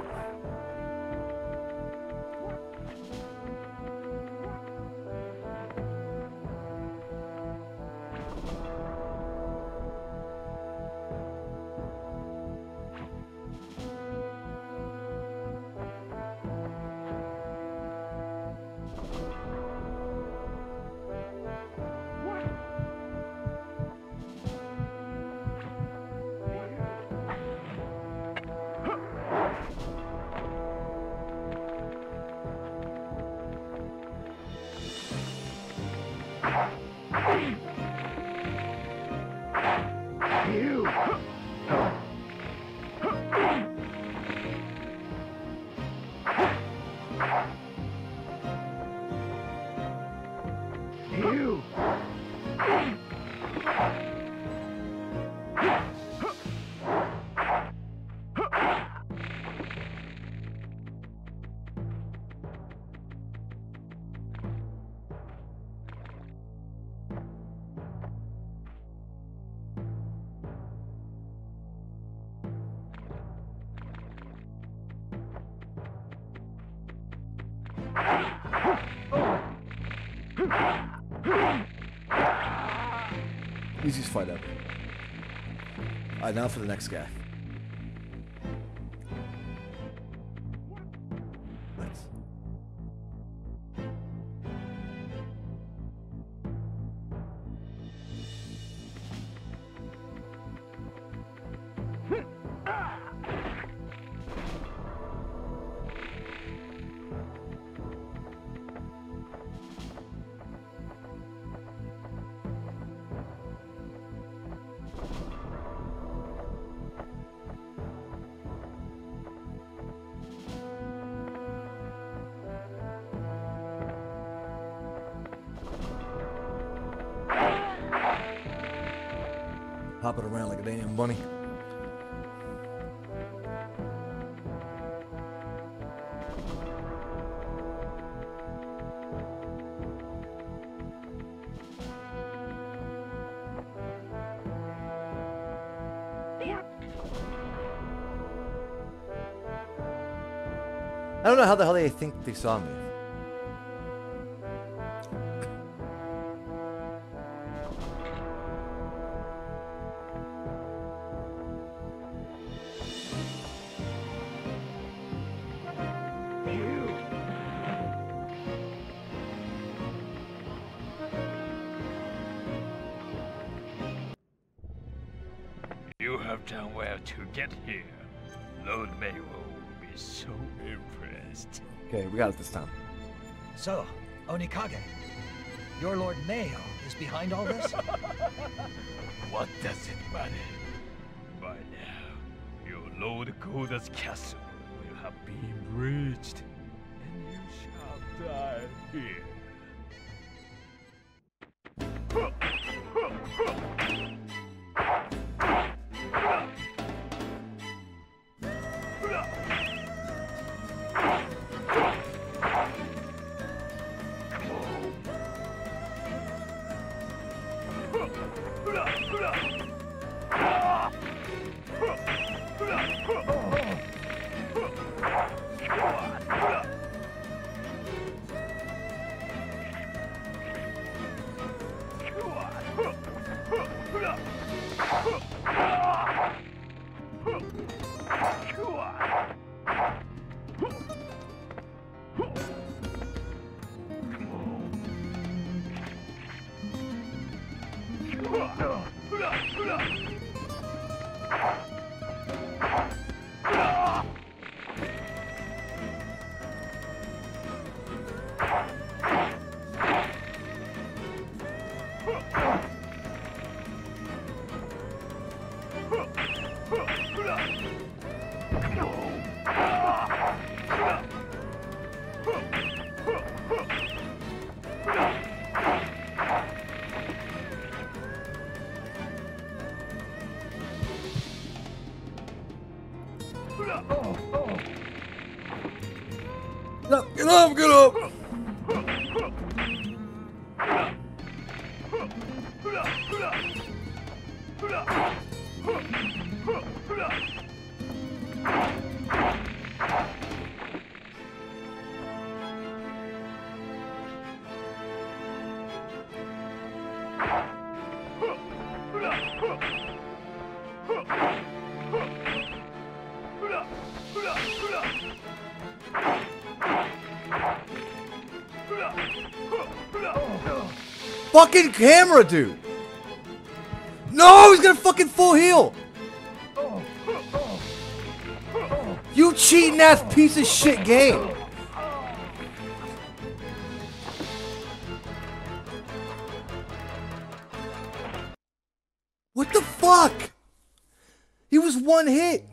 Now for the next guy. Don't know how the hell they think they saw me. We got it this time. So, Onikage, your Lord Mei-Oh is behind all this? What does it matter? By now, your Lord Gohda's castle will have been breached, and you shall die here. Fucking camera, dude! No, he's gonna fucking full heal! You cheating ass piece of shit game! What the fuck? He was one hit!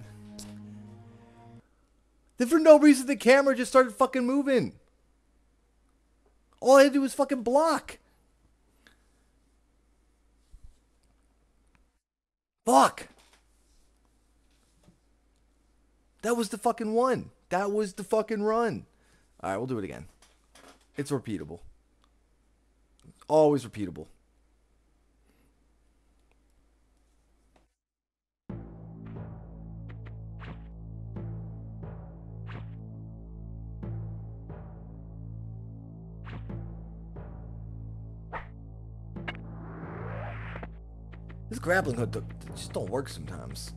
Then for no reason the camera just started fucking moving. All I had to do was fucking block. Fuck. That was the fucking one. That was the fucking run. All right, we'll do it again. It's repeatable. Always repeatable. This grappling hook just don't work sometimes.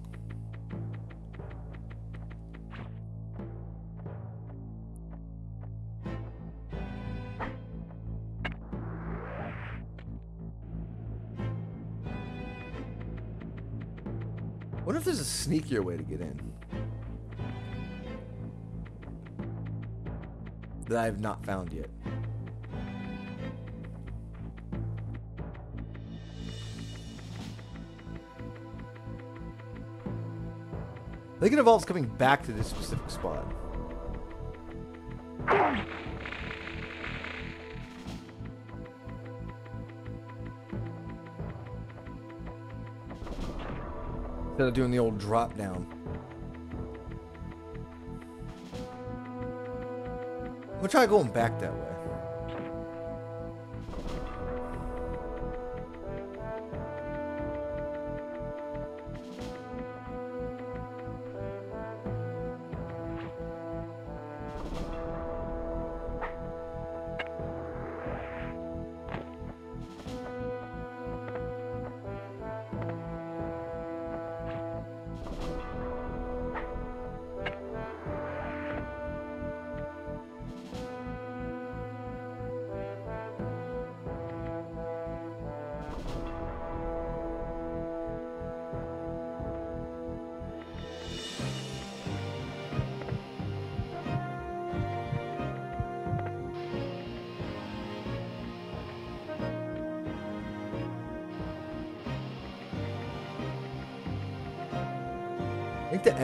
Sneakier way to get in? That I have not found yet. I think it involves coming back to this specific spot. Instead of doing the old drop down. Gonna try going back that way.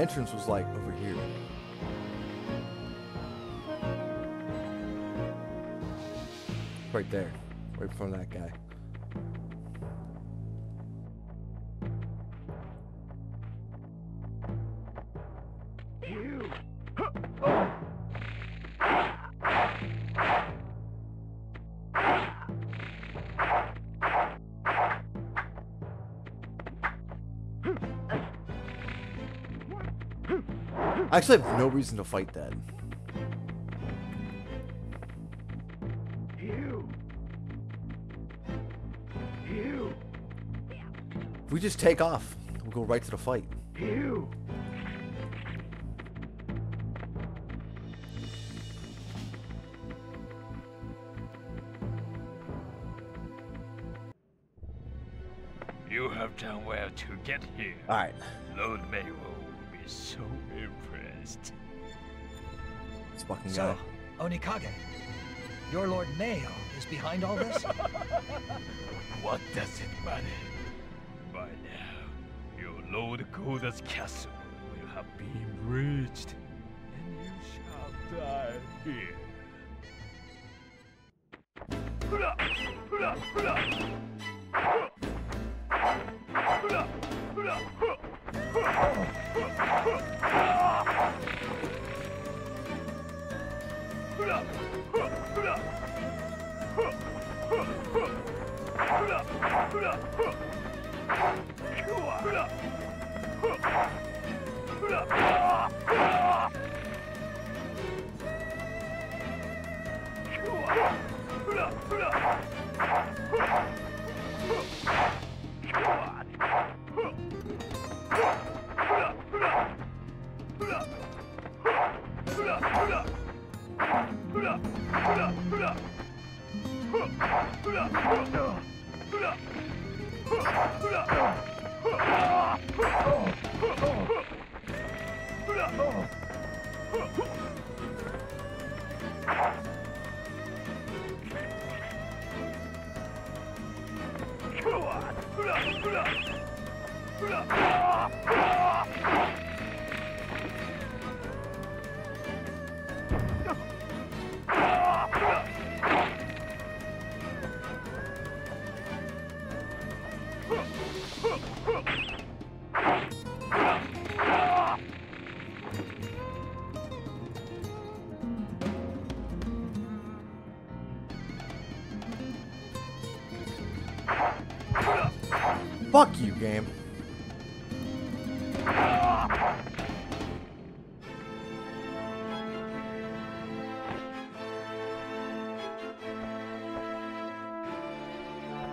Entrance was like over here. Right there. Right in front of that guy. I actually have no reason to fight that. You. You. If we just take off, we'll go right to the fight. You. You have done well to get here. Alright. Lord Mei-Oh fucking So, guy. Onikage, your Lord Mei-Oh is behind all this? What does it matter? By now, your Lord Gohda's castle will have been breached, and you shall die here.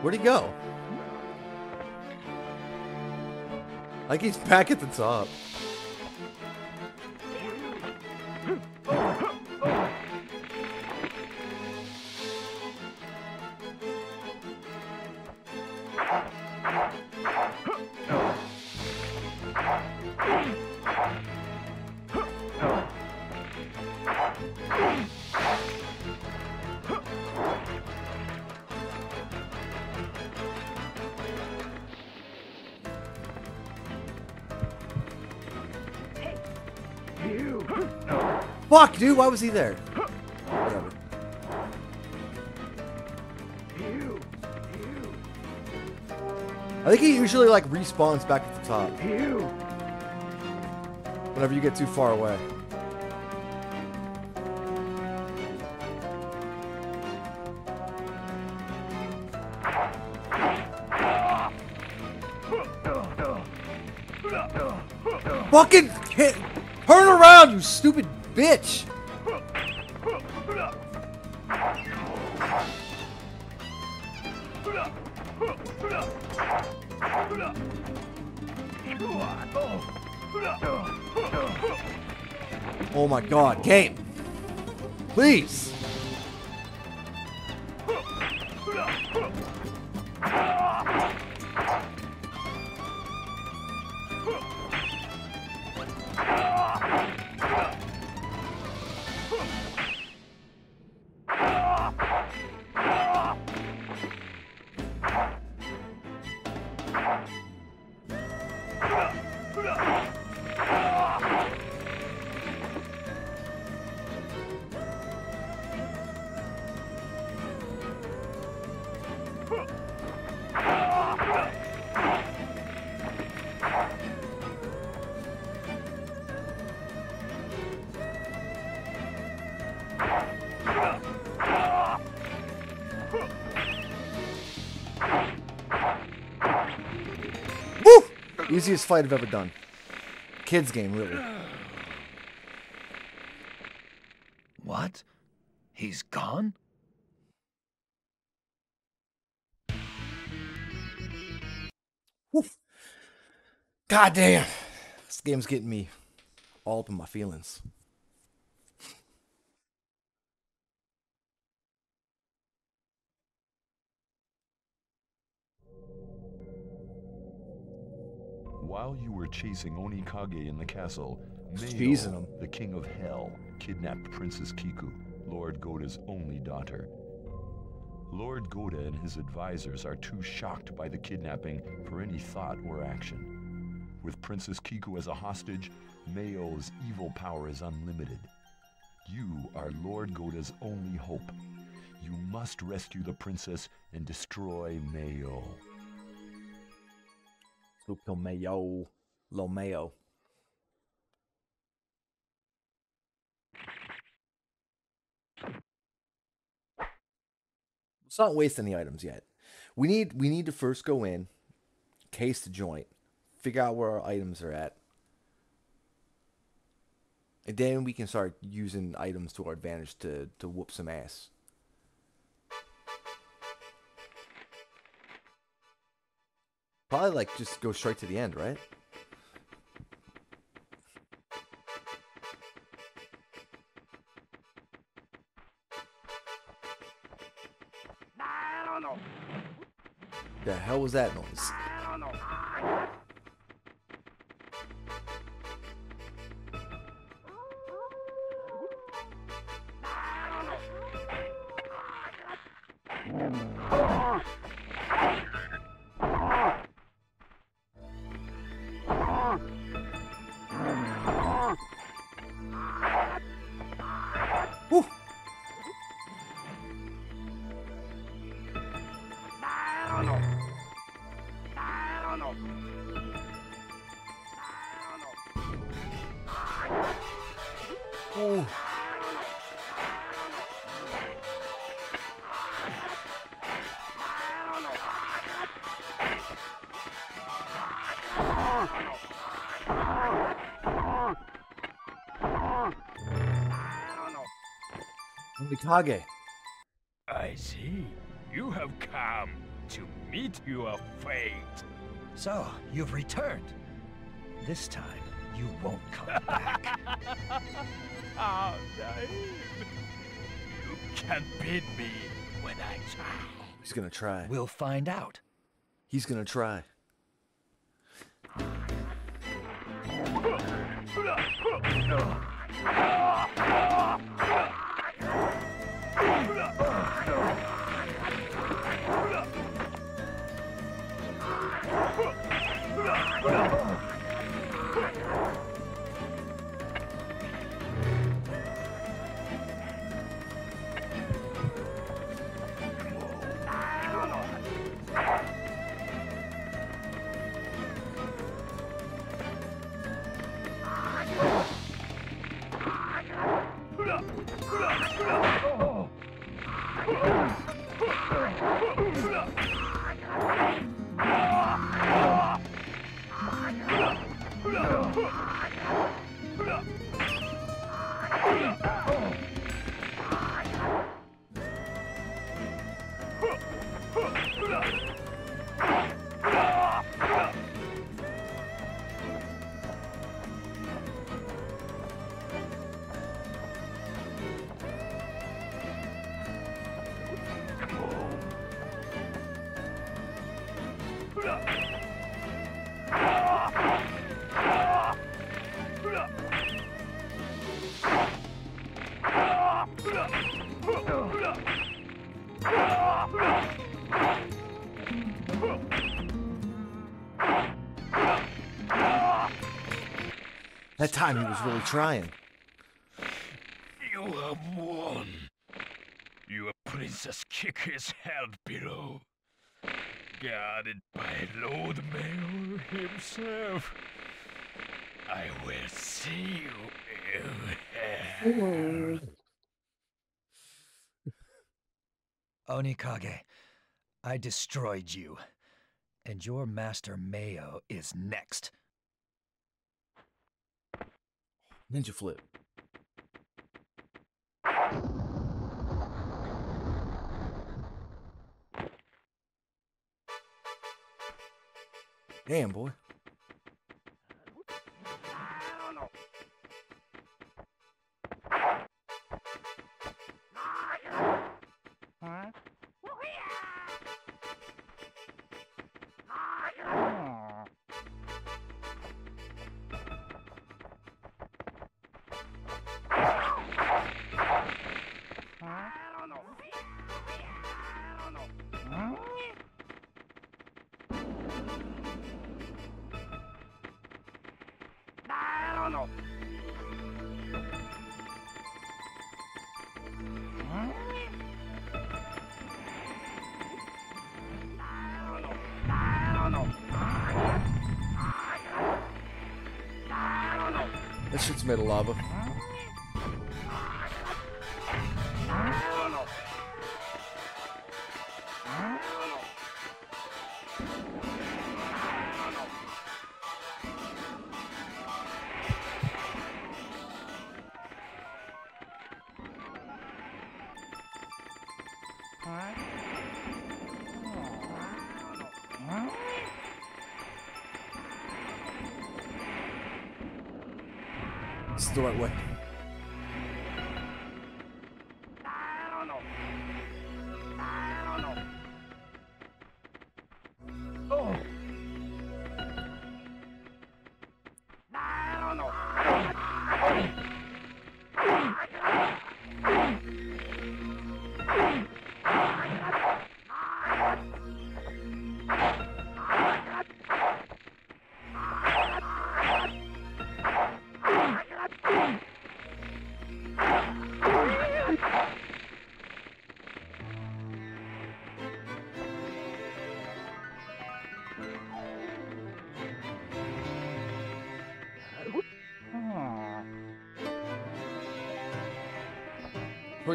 Where'd he go? Like he's back at the top. Fuck, dude, why was he there? Whatever. I think he usually like respawns back at the top whenever you get too far away. Fucking bitch! Oh my god, game! Please! Easiest fight I've ever done. Kids game, really. What? He's gone? Woof. God damn. This game's getting me all up in my feelings. While you were chasing Onikage in the castle, Mei-Oh, the king of hell, kidnapped Princess Kiku, Lord Gohda's only daughter. Lord Gohda and his advisors are too shocked by the kidnapping for any thought or action. With Princess Kiku as a hostage, Mei-Oh's evil power is unlimited. You are Lord Gohda's only hope. You must rescue the princess and destroy Mei-Oh. Mei-Oh. Lil Let's not waste any items yet. We need we need to first go in, case the joint, figure out where our items are at. And then we can start using items to our advantage to, to whoop some ass. Probably like just go straight to the end, right? I don't know. The hell was that noise? Mikage. I see. You have come to meet your fate. So, you've returned. This time, you won't come back. How naive. You can't beat me when I try. He's gonna try. We'll find out. He's gonna try. time he was really trying. You have won. Your princess Kiku held below. Guarded by Lord Mei-Oh himself. I will see you in hell. Onikage, I destroyed you. And your master Mei-Oh is next. Ninja flip. Damn, boy. That shit's made of lava.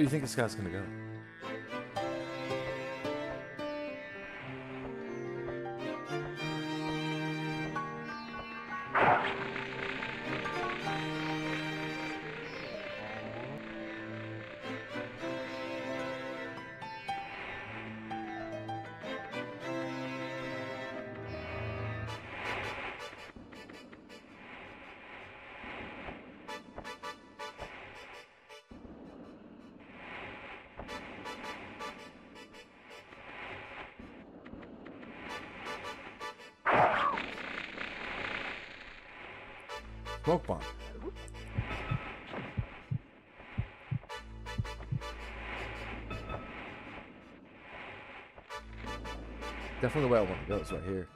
You think this guy's gonna go? Definitely the way I want to go is right here.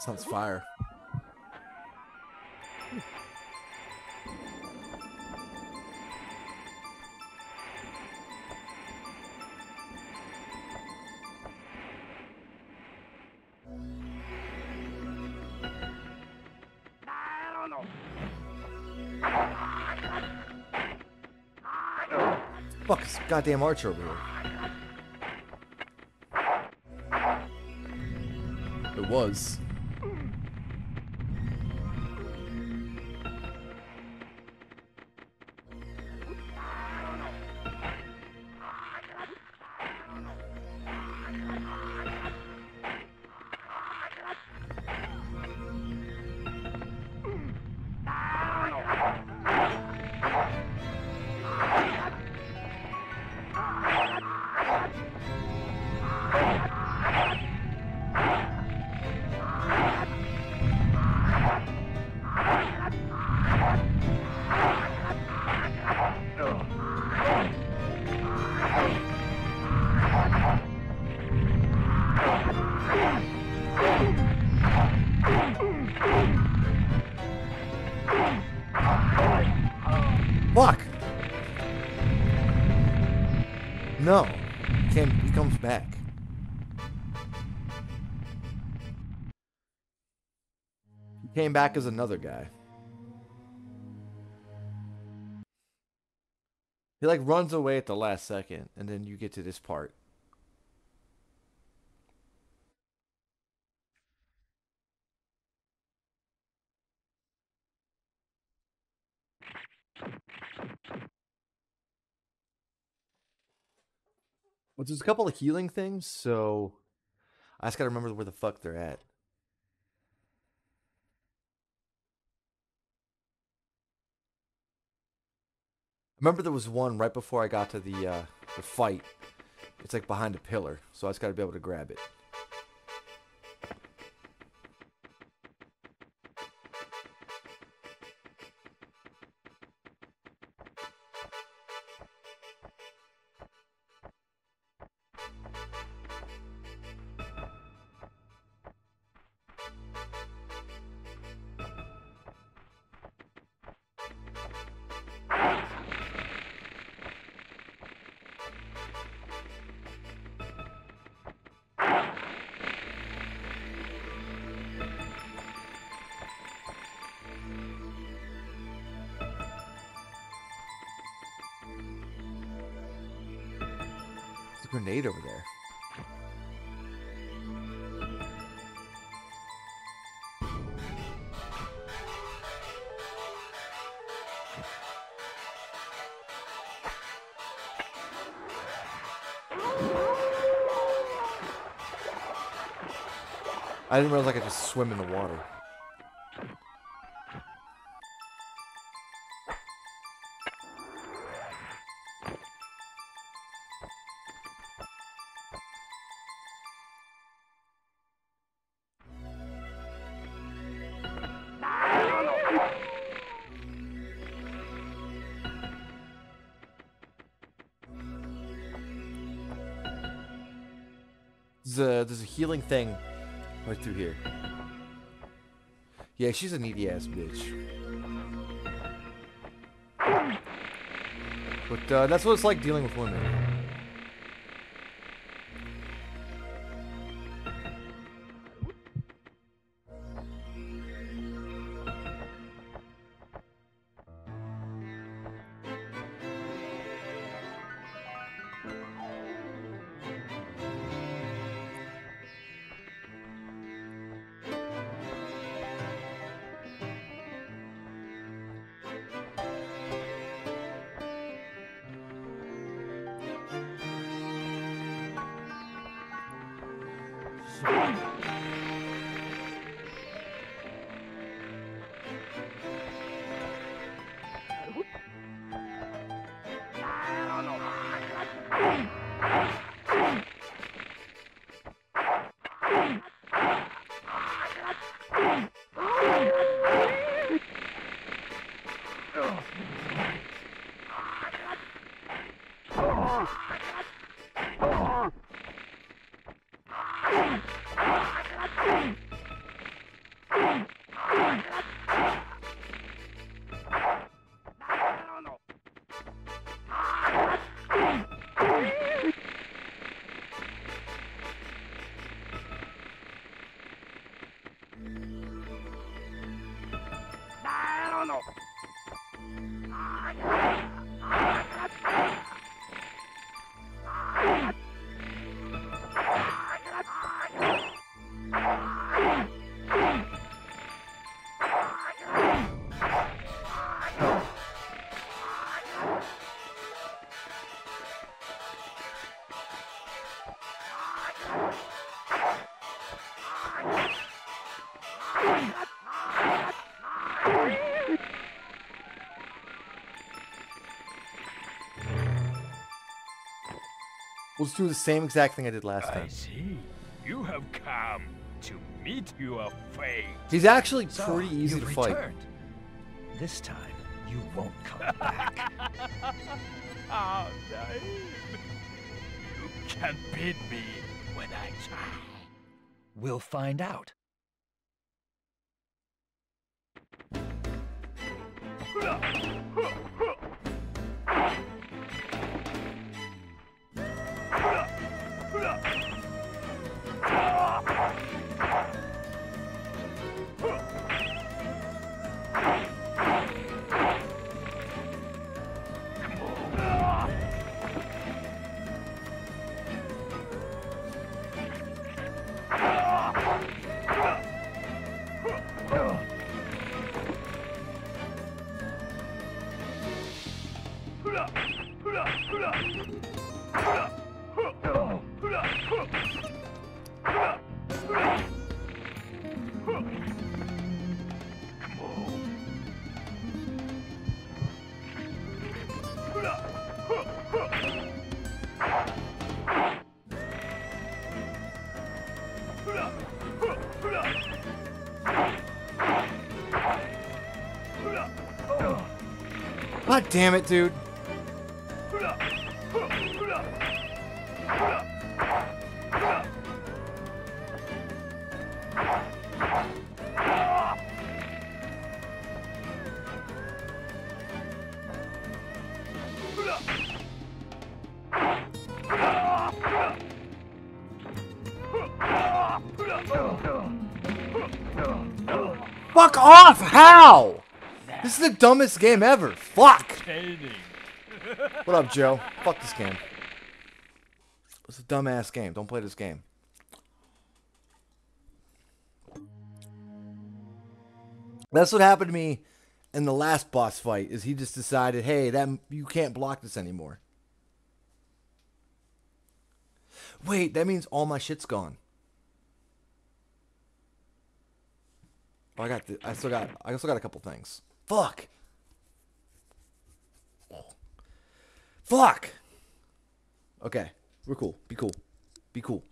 Sounds fire. Fuck this goddamn archer over here. It was. Came back as another guy. He like runs away at the last second, and then you get to this part. Well, there's a couple of healing things, so I just gotta remember where the fuck they're at. Remember there was one right before I got to the uh, the fight. It's like behind a pillar, so I just gotta be able to grab it. Didn't realize I could just swim in the water. There's there's a healing thing right through here. Yeah, she's a needy ass bitch. But uh, that's what it's like dealing with women. We'll just do the same exact thing I did last time. I time. see. You have come to meet your fate. He's actually So, pretty easy to you've fight. This time, you won't come back. Ah, How naive. You can't beat me when I try. we'll find out. God damn it, dude. Fuck off! How? This is the dumbest game ever. Fuck! What up, Joe? Fuck this game. It's a dumbass game. Don't play this game. That's what happened to me in the last boss fight. Is he just decided, hey, that you can't block this anymore. Wait, that means all my shit's gone. Oh, I got. The, I still got. I still got a couple things. Fuck. Fuck. Okay, we're cool. Be cool. Be cool.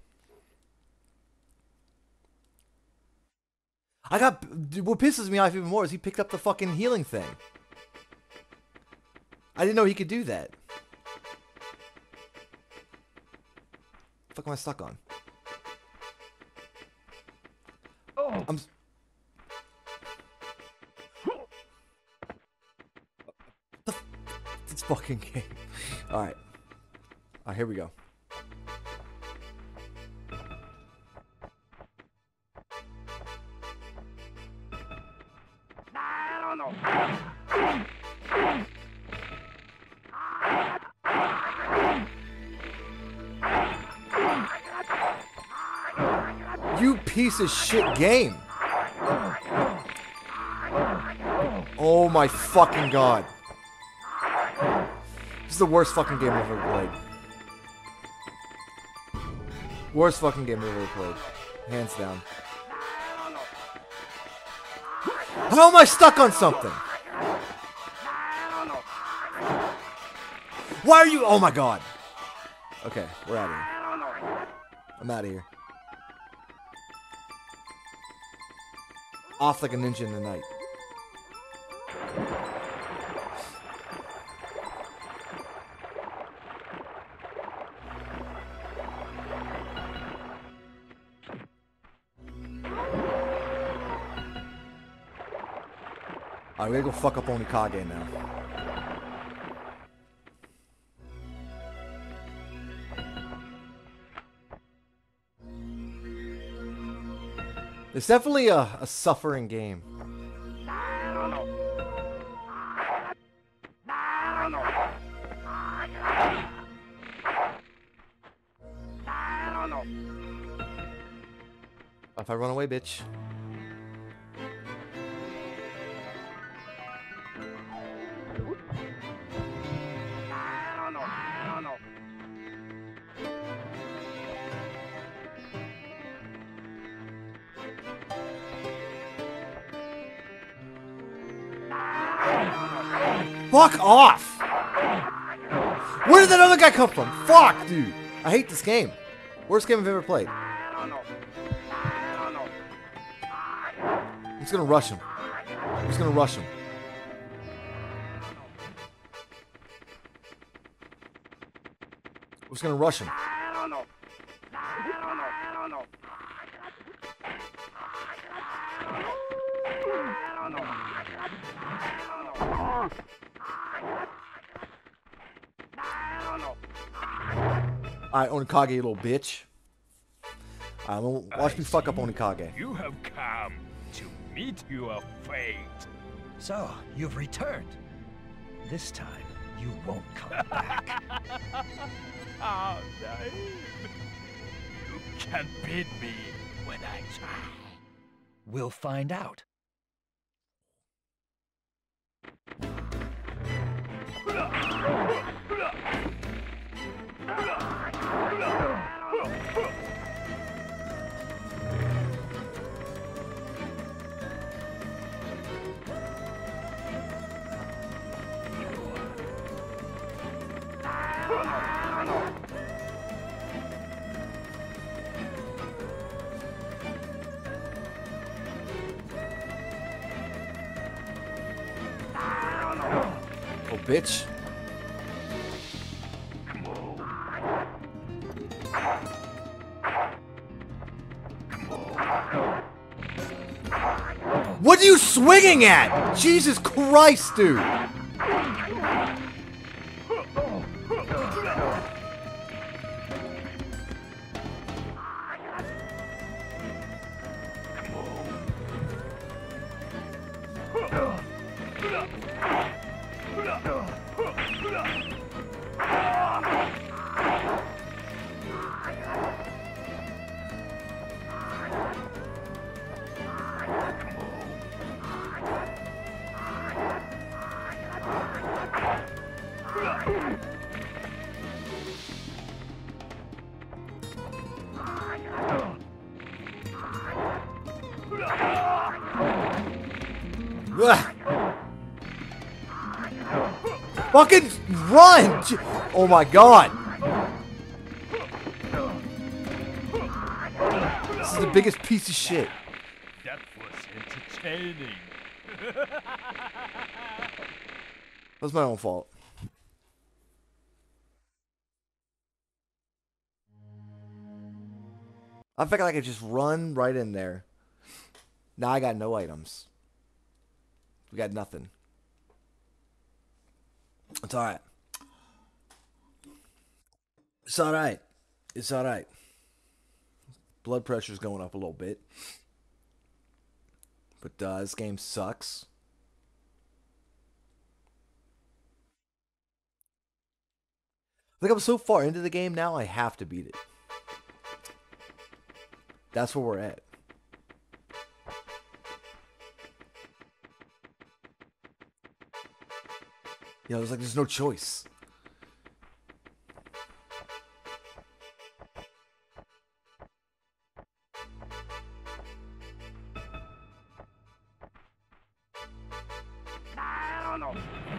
I got. What pisses me off even more is he picked up the fucking healing thing. I didn't know he could do that. fuck am I stuck on? Oh. I'm. The f- this fucking game. All right. All right, here we go. You piece of shit game. Oh my fucking god. Is the worst fucking game I've ever played. Worst fucking game I've ever played. Hands down. How am I stuck on something? Why are you? Oh my god. Okay, we're out of here. I'm out of here. Off like a ninja in the night. Alright, we gotta go fuck up Onikage now. It's definitely a, a suffering game. If I run away, bitch. Fuck off! Where did that other guy come from? Fuck, dude. I hate this game. Worst game I've ever played. I'm just gonna rush him. I'm just gonna rush him. I'm just gonna rush him. Alright, Onikage, you little bitch. I'm gonna watch I me fuck up see. Onikage. You have come to meet your fate. So, you've returned. This time, you won't come back. How naive. You can't beat me when I try. We'll find out. Oh, bitch. What are you swinging at? Jesus Christ, dude. Oh my god. This is the biggest piece of shit. That was entertaining. That's my own fault. I figured I could just run right in there. Now I got no items. We got nothing. It's alright. It's alright. It's alright. Blood pressure's going up a little bit. But uh, this game sucks. Like I'm so far into the game now, I have to beat it. That's where we're at. Yeah, it's like there's no choice.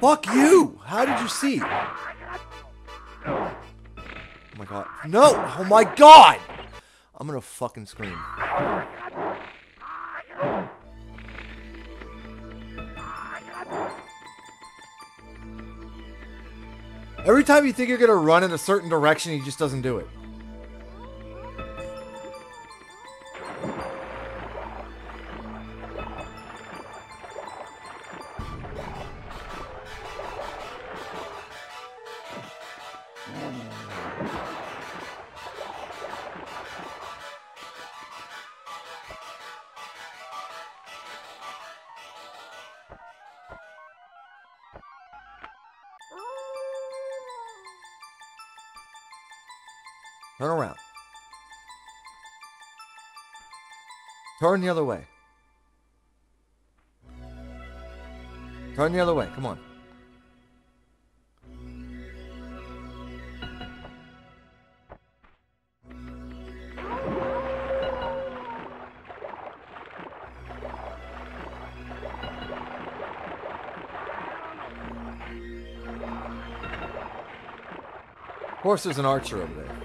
Fuck you! How did you see? Oh my god. No! Oh my god! I'm gonna fucking scream. Every time you think you're gonna run in a certain direction, he just doesn't do it. Turn the other way. Turn the other way. Come on. Of course, there's an archer over there.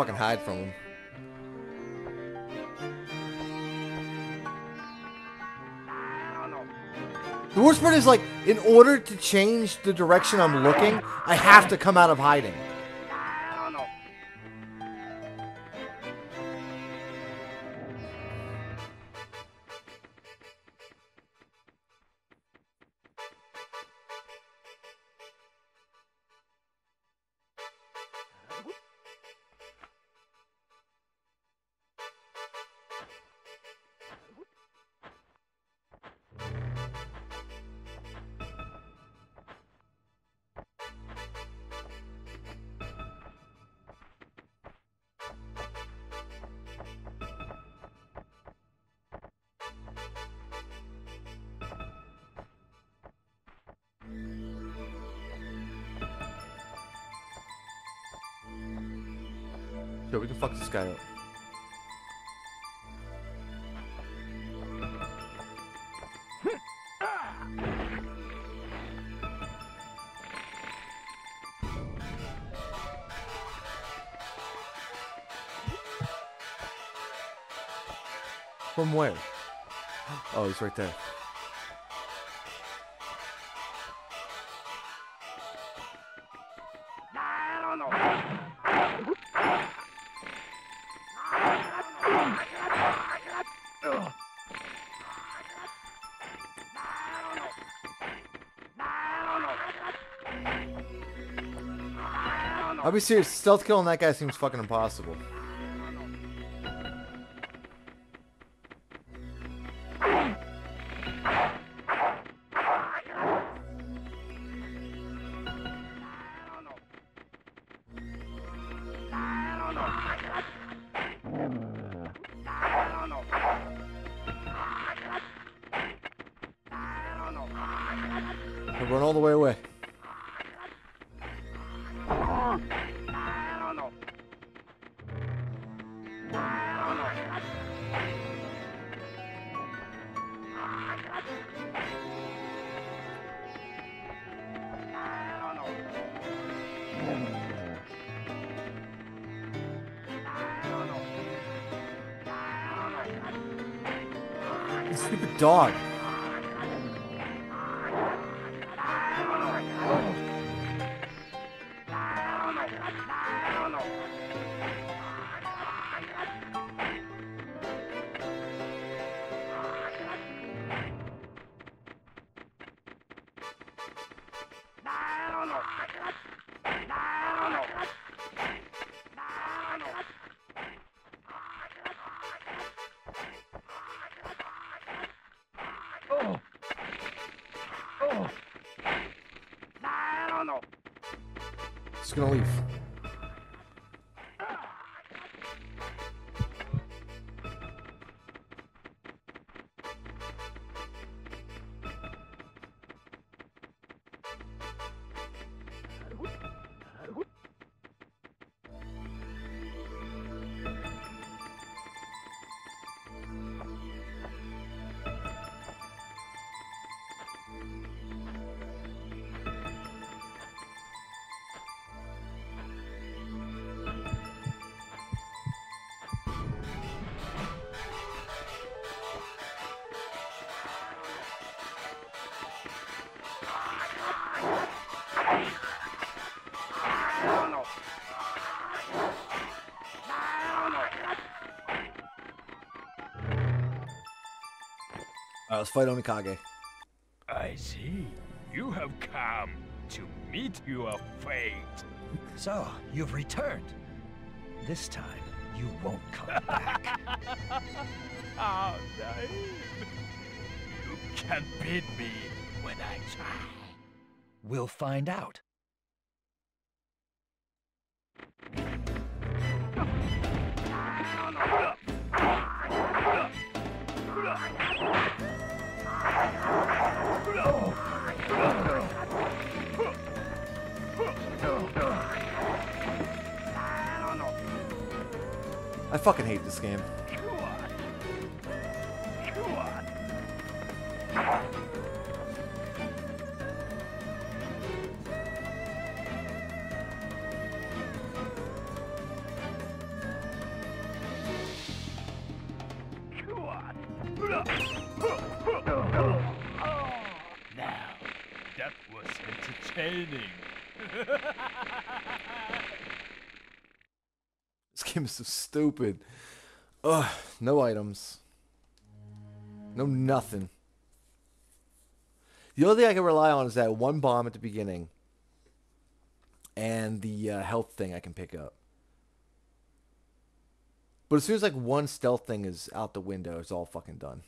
Fucking hide from him. The worst part is like, in order to change the direction I'm looking, I have to come out of hiding. Yo, we can fuck this guy up. From where? Oh, he's right there. I'll be serious. Stealth killing that guy seems fucking impossible. Dog. Alright, let's fight Onikage. I see. You have come to meet your fate. So, you've returned. This time, you won't come back. Ah, How naive. You can't beat me when I try. We'll find out. So stupid. Ugh, no items. No nothing. The only thing I can rely on is that one bomb at the beginning. And the uh, health thing I can pick up. But as soon as like one stealth thing is out the window, it's all fucking done.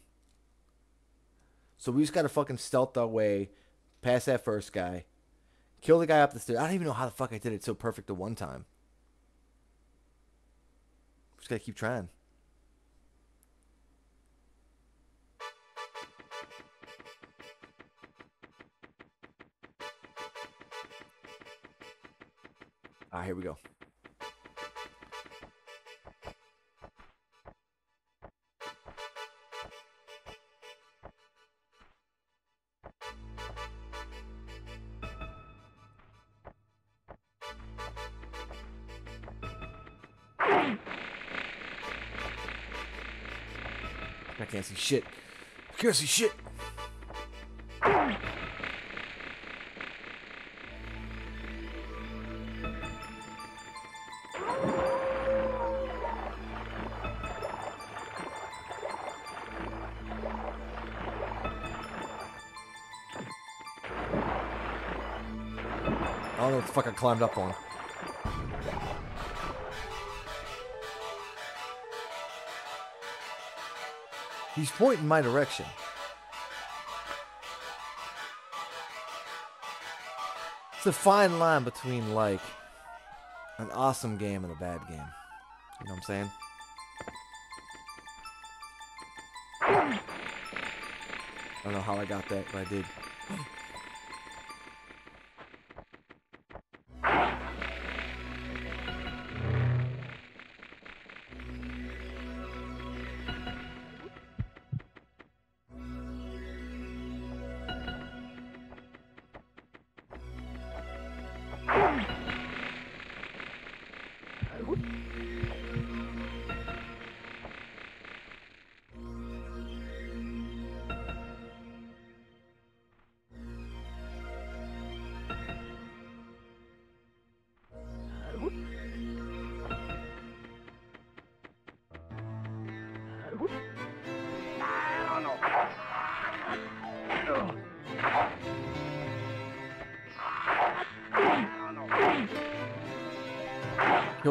So we just gotta fucking stealth our way past that first guy. Kill the guy up the stairs. I don't even know how the fuck I did it so perfect the one time. Just gotta keep trying. I can't see shit. I can't see shit. I don't know what the fuck I climbed up on. He's pointing my direction. It's a fine line between like an awesome game and a bad game. You know what I'm saying? I don't know how I got that, but I did.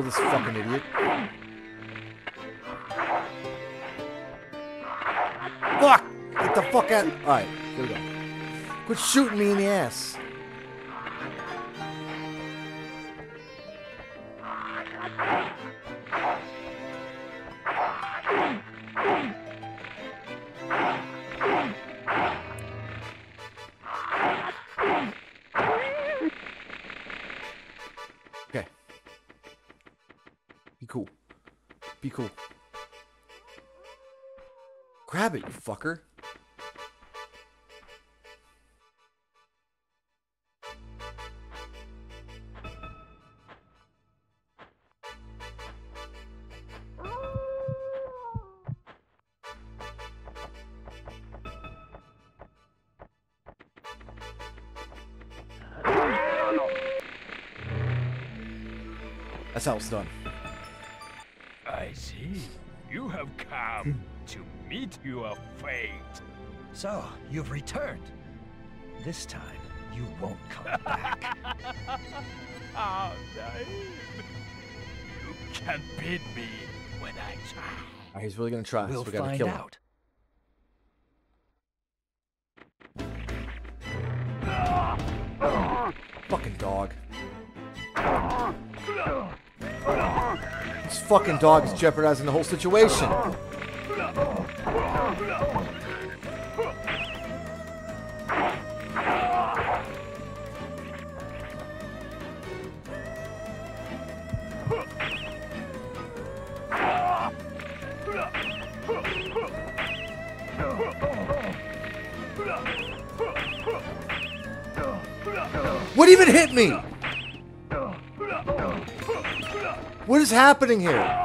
Kill this fucking idiot. Fuck! Get the fuck out! Alright, here we go. Quit shooting me in the ass. That's done. I see. You have come to meet your fate. So, you've returned. This time, you won't come back. Ah, How naive. You can't beat me when I try. Alright, he's really gonna try, we'll so we gotta find kill him. out. Fucking dog is jeopardizing the whole situation. Happening here?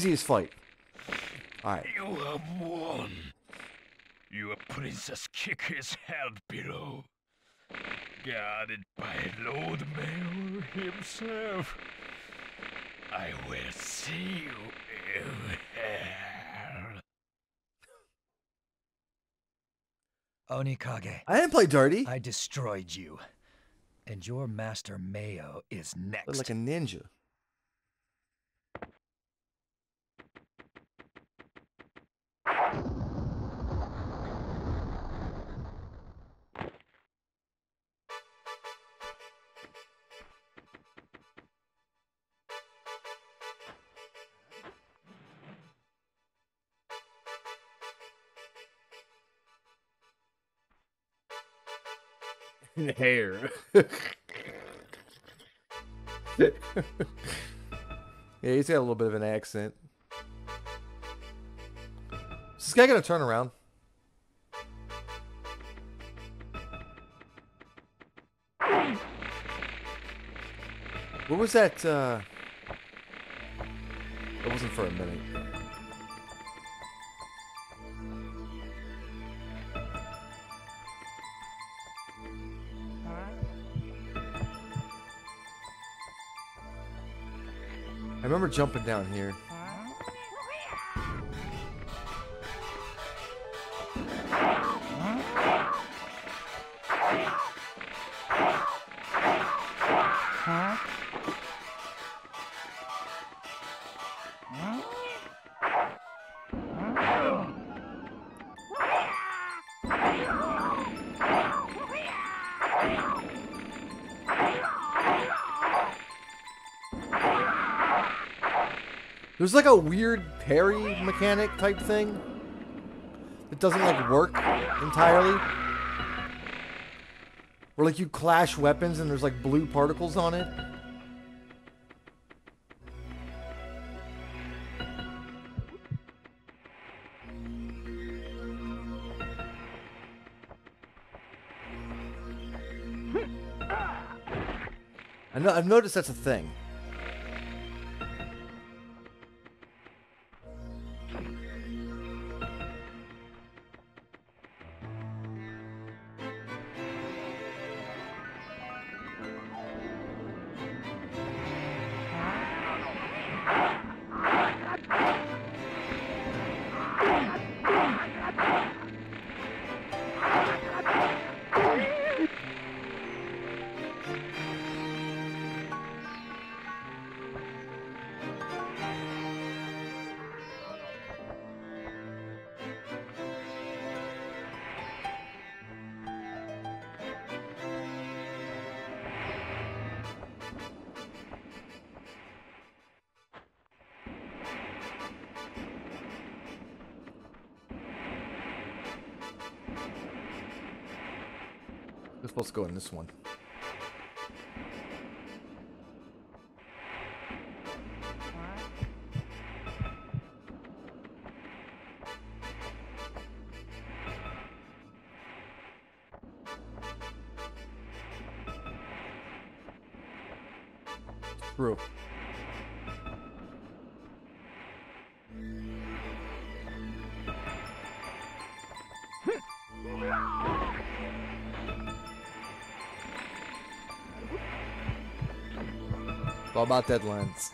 Easiest fight. Alright. You have won. Your princess Kiku is held below, guarded by Lord Mei-Oh himself. I will see you in hell. Onikage, I didn't play dirty. I destroyed you. And your master Mei-Oh is next. Look like a ninja. Hair. yeah, he's got a little bit of an accent. Is this guy gonna turn around? What was that? Uh... It wasn't for a minute. Remember jumping down here. There's like a weird parry mechanic type thing that doesn't like work entirely. Where like you clash weapons and there's like blue particles on it. I've noticed that's a thing. To go in this one. About deadlines.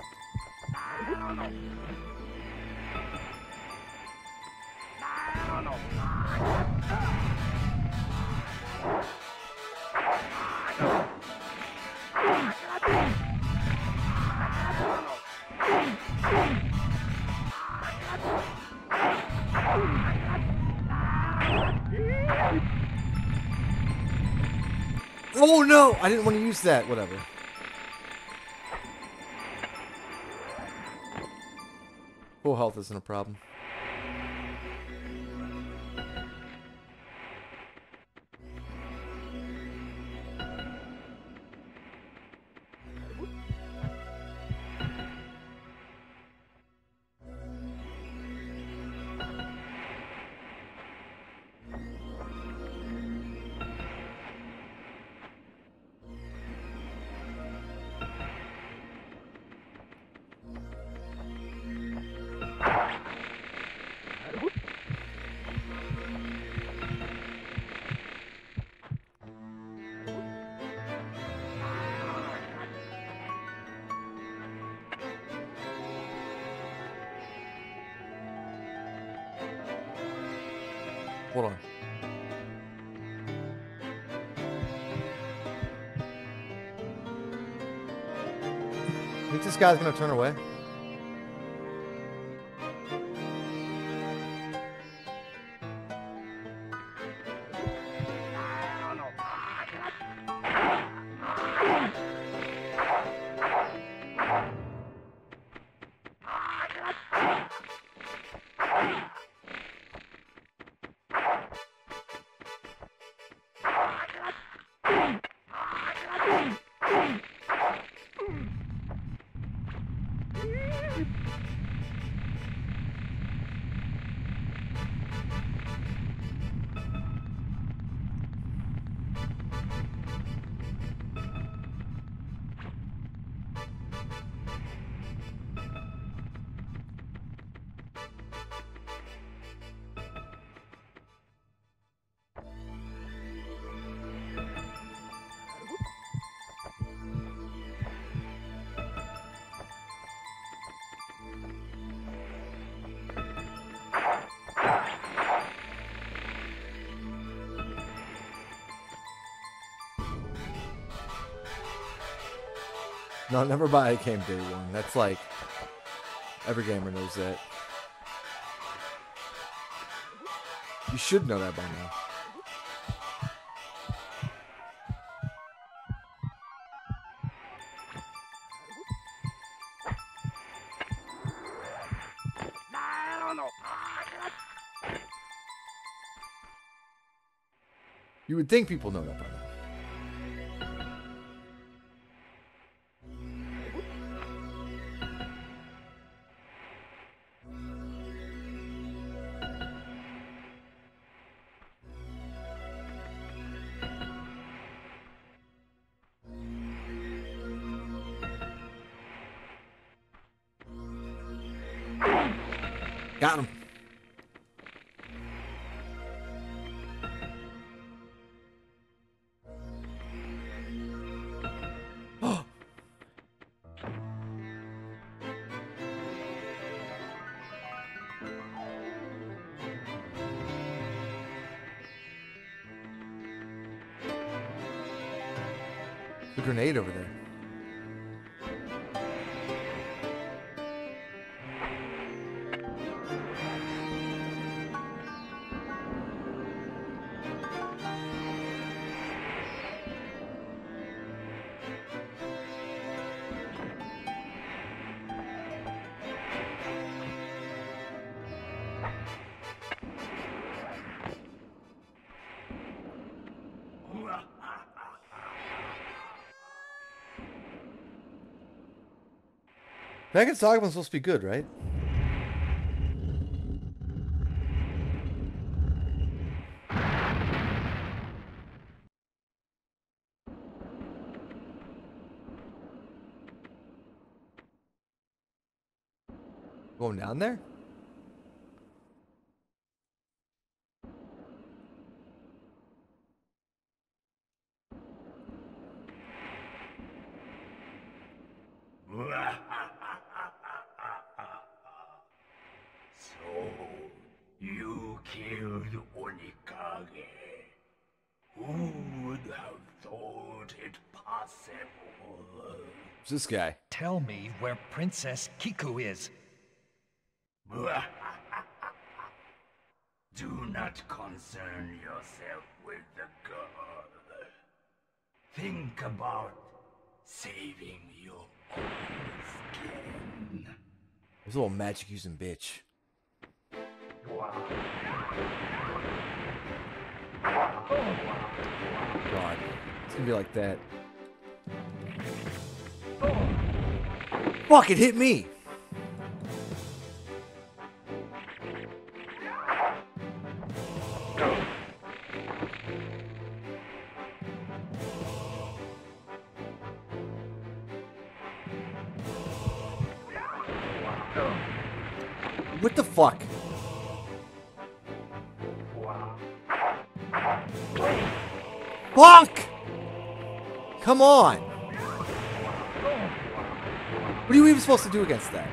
Oh no! I didn't want to use that. Whatever. Health isn't a problem. Guy's gonna turn away? No, never buy a game day one. That's like every gamer knows that. You should know that by now. You would think people know that by now. Grenade over there. Megan Sogman's supposed to be good, right? Going down there? So, you killed Onikage. Who would have thought it possible? Who's this guy? Tell me where Princess Kiku is. Do not concern yourself with the girl. Think about saving your own skin. This little magic using bitch. God. It's gonna be like that. Fuck, it hit me! What the fuck? Fuck! Come on! Supposed to do against that?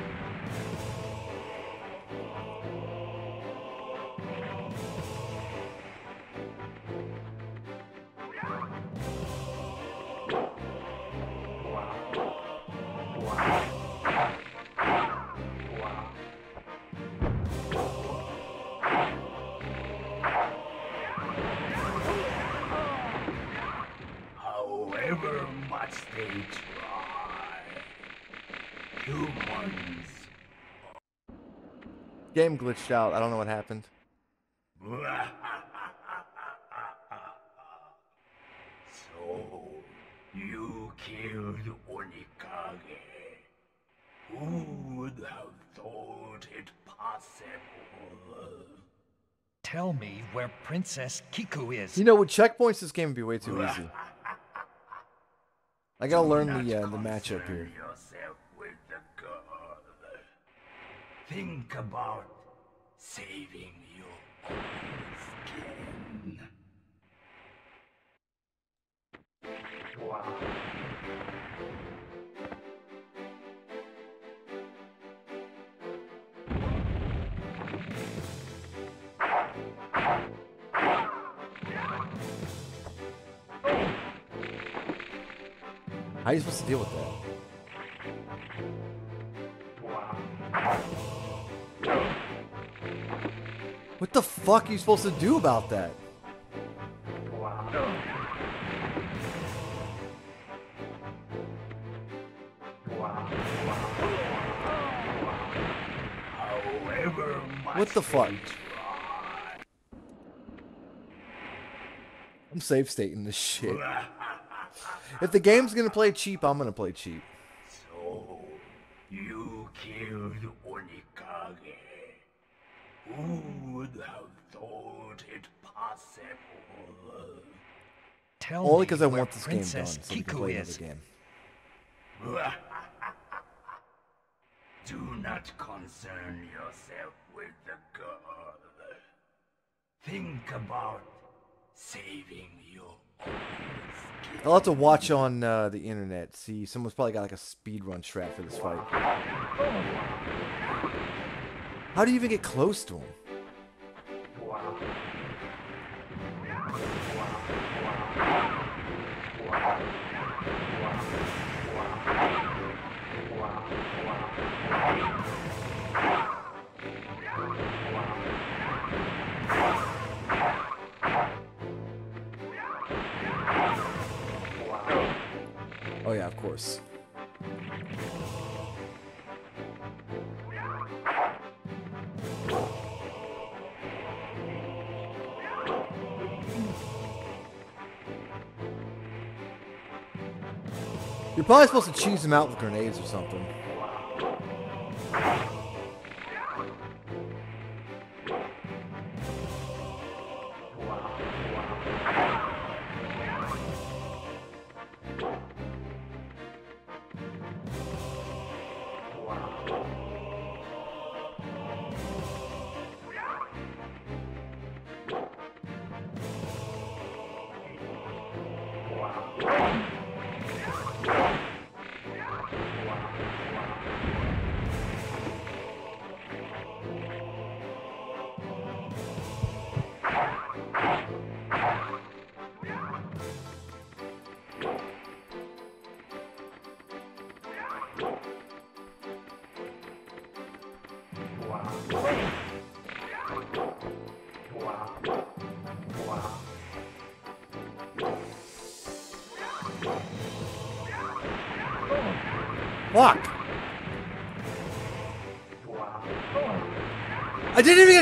Glitched out. I don't know what happened. so you killed Onikage. Who would have thought it possible? Tell me where Princess Kiku is. You know, with checkpoints, this game would be way too easy. I gotta learn the uh, the matchup here. yourself with the girl. Think about saving your own skin. How are you supposed to What the fuck are you supposed to do about that? What the fuck? I'm safe stating this shit. If the game's gonna play cheap, I'm gonna play cheap. So, you killed. Who would have thought it possible? Tell Only because I want this game done, Princess so we can Kiku play is. game. Do not concern yourself with the girl. Think about saving your own skin. I'll have to watch on uh, the internet. See, someone's probably got like a speedrun strat for this fight. How do you even get close to him? Oh yeah, of course. You're probably supposed to cheese them out with grenades or something.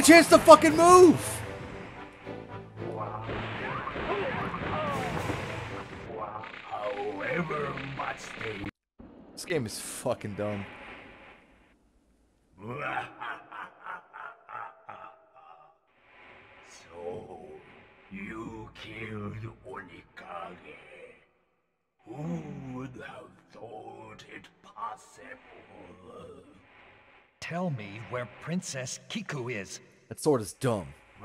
Chance to fucking move! This game is fucking dumb. So, you killed Onikage. Who would have thought it possible? Tell me where Princess Kiku is. That sword is dumb.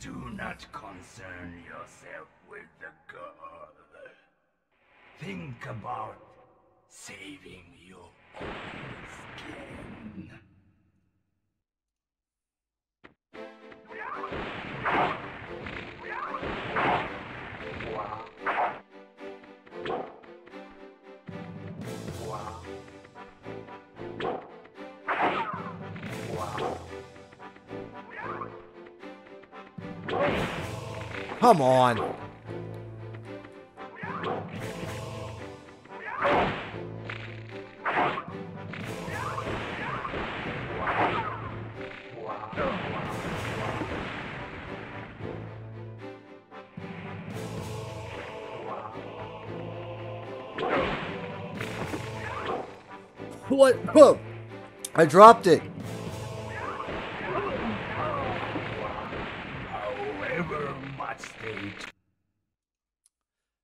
Do not concern yourself with the girl. Think about saving your own skin. Come on. What? Whoa! I dropped it. They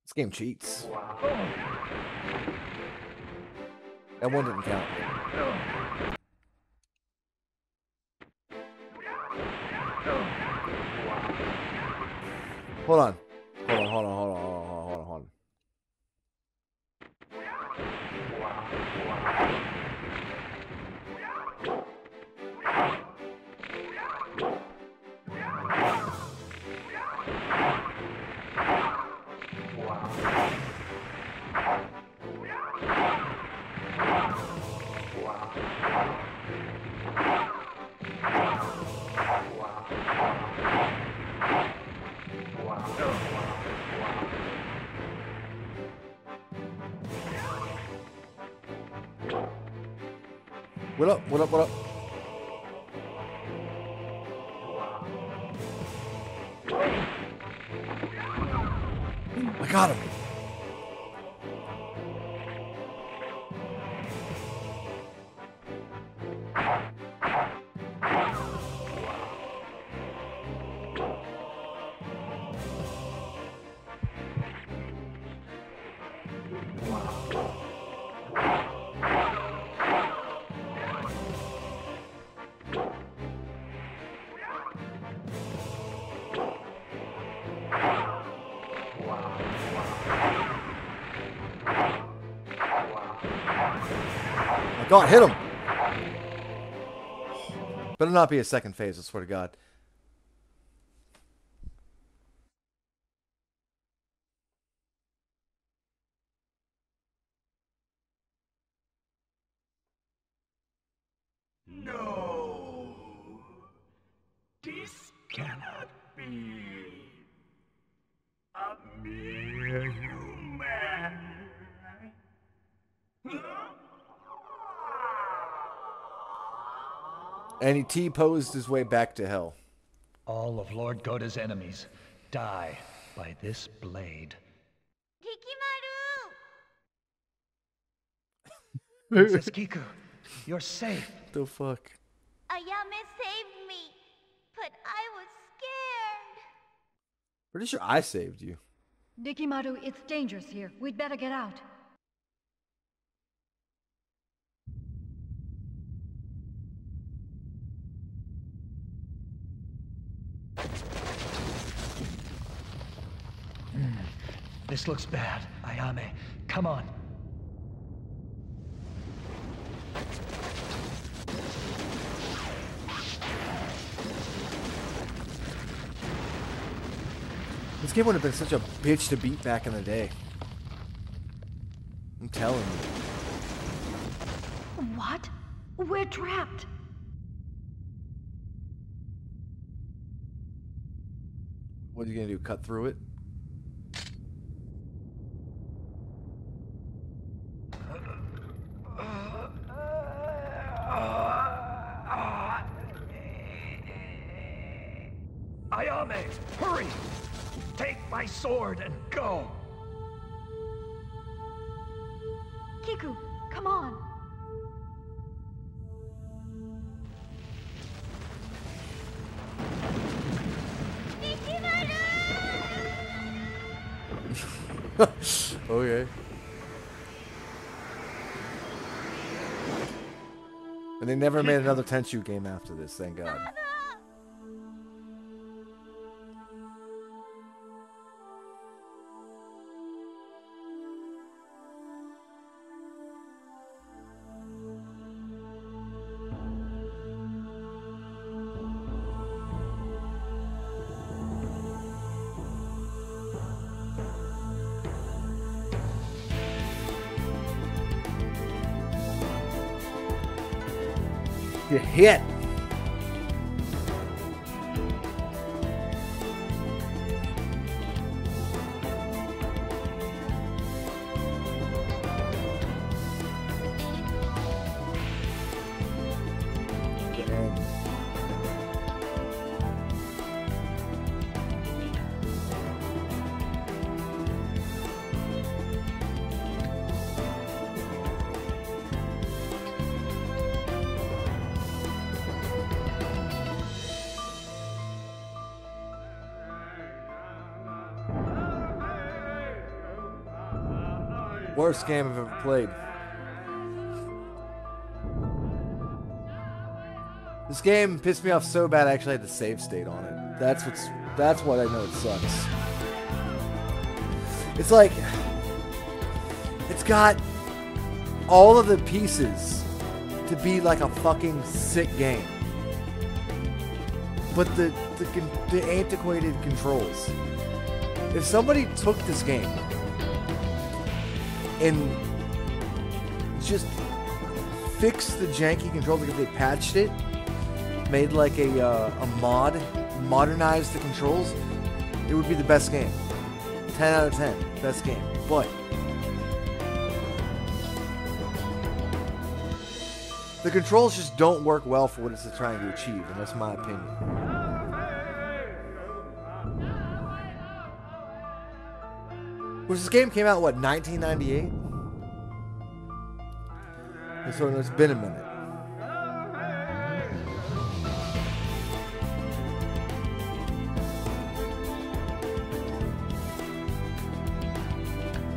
This game cheats. That one didn't count. Hold on, What up? What up? God, hit him. Better not be a second phase, I swear to God. And he T-posed his way back to hell. All of Lord Gohda's enemies die by this blade. Princess Kiku, you're safe. The fuck? Ayame saved me, but I was scared. Pretty sure I saved you. Rikimaru, it's dangerous here. We'd better get out. This looks bad. Ayame, come on. This game would have been such a bitch to beat back in the day. I'm telling you. What? We're trapped. What are you gonna do? Cut through it? Ayame, hurry! Take my sword and go! Kiku, come on. okay. And they never made another Tenchu game after this, thank God. Hit. Worst game I've ever played. This game pissed me off so bad I actually had the save state on it. That's what's that's what I know it sucks. It's like it's got all of the pieces to be like a fucking sick game. But the the, the antiquated controls. If somebody took this game and just fixed the janky controls, like if they patched it, made like a uh, a mod, modernized the controls, it would be the best game. 10 out of 10, best game. But the controls just don't work well for what it's trying to achieve, and that's my opinion. Which this game came out what 1998? So it's been a minute.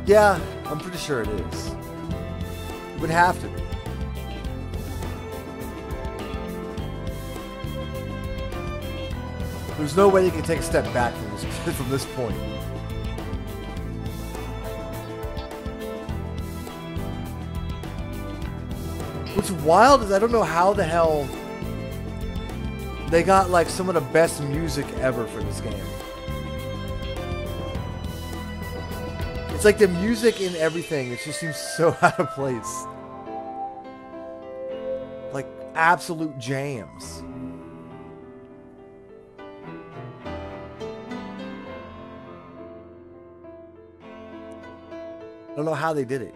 Yeah, I'm pretty sure it is. It would have to be. There's no way you can take a step back from this from this point. What's wild is I don't know how the hell they got like some of the best music ever for this game. It's like the music in everything, it just seems so out of place. Like absolute jams. I don't know how they did it.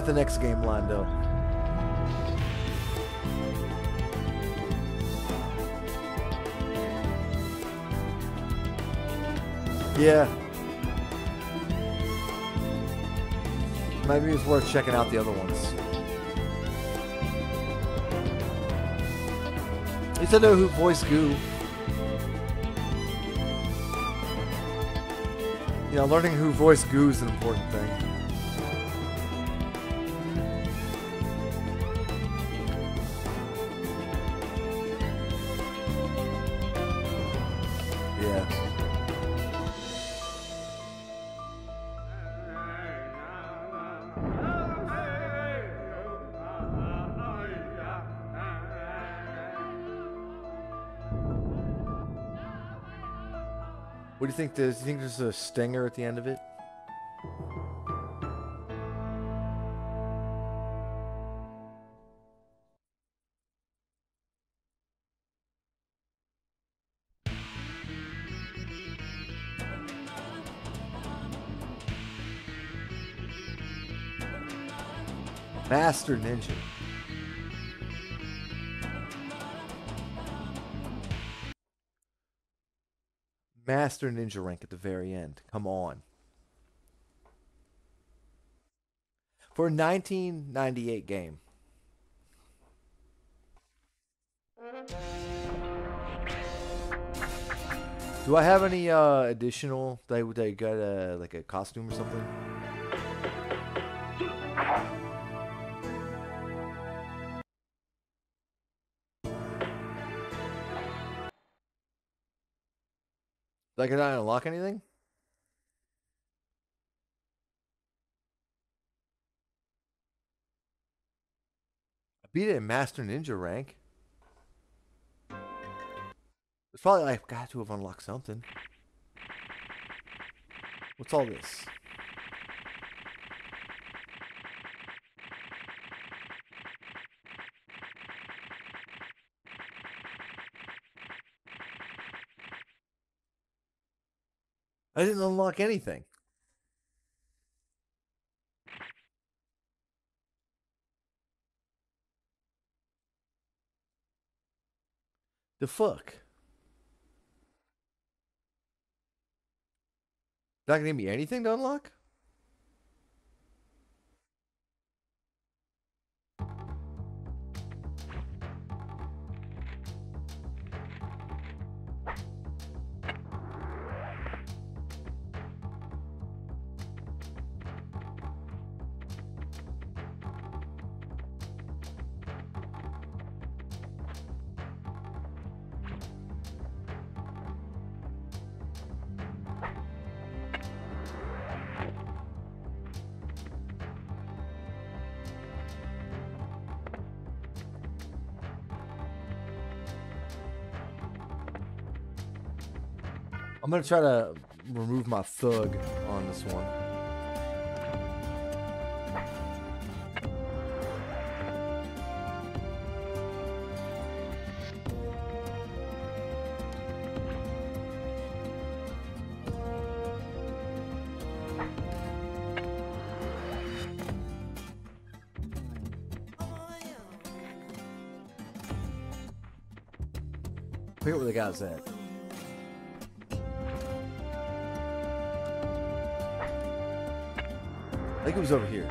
Got the next game lined up. Yeah. Maybe it's worth checking out the other ones. At least I know who voiced Goo. You know, learning who voiced Goo is an important thing. Think? There's, you think there's a stinger at the end of it? Master Ninja. Master Ninja rank at the very end. Come on. For a 1998 game. Do I have any uh, additional? They they got a like a costume or something? Like, did I unlock anything? I beat it in Master Ninja rank. It's probably like I've got to have unlocked something. What's all this? I didn't unlock anything. The fuck? Not gonna give me anything to unlock? I'm gonna try to remove my thug on this one. Forget where the guy's at. Over here.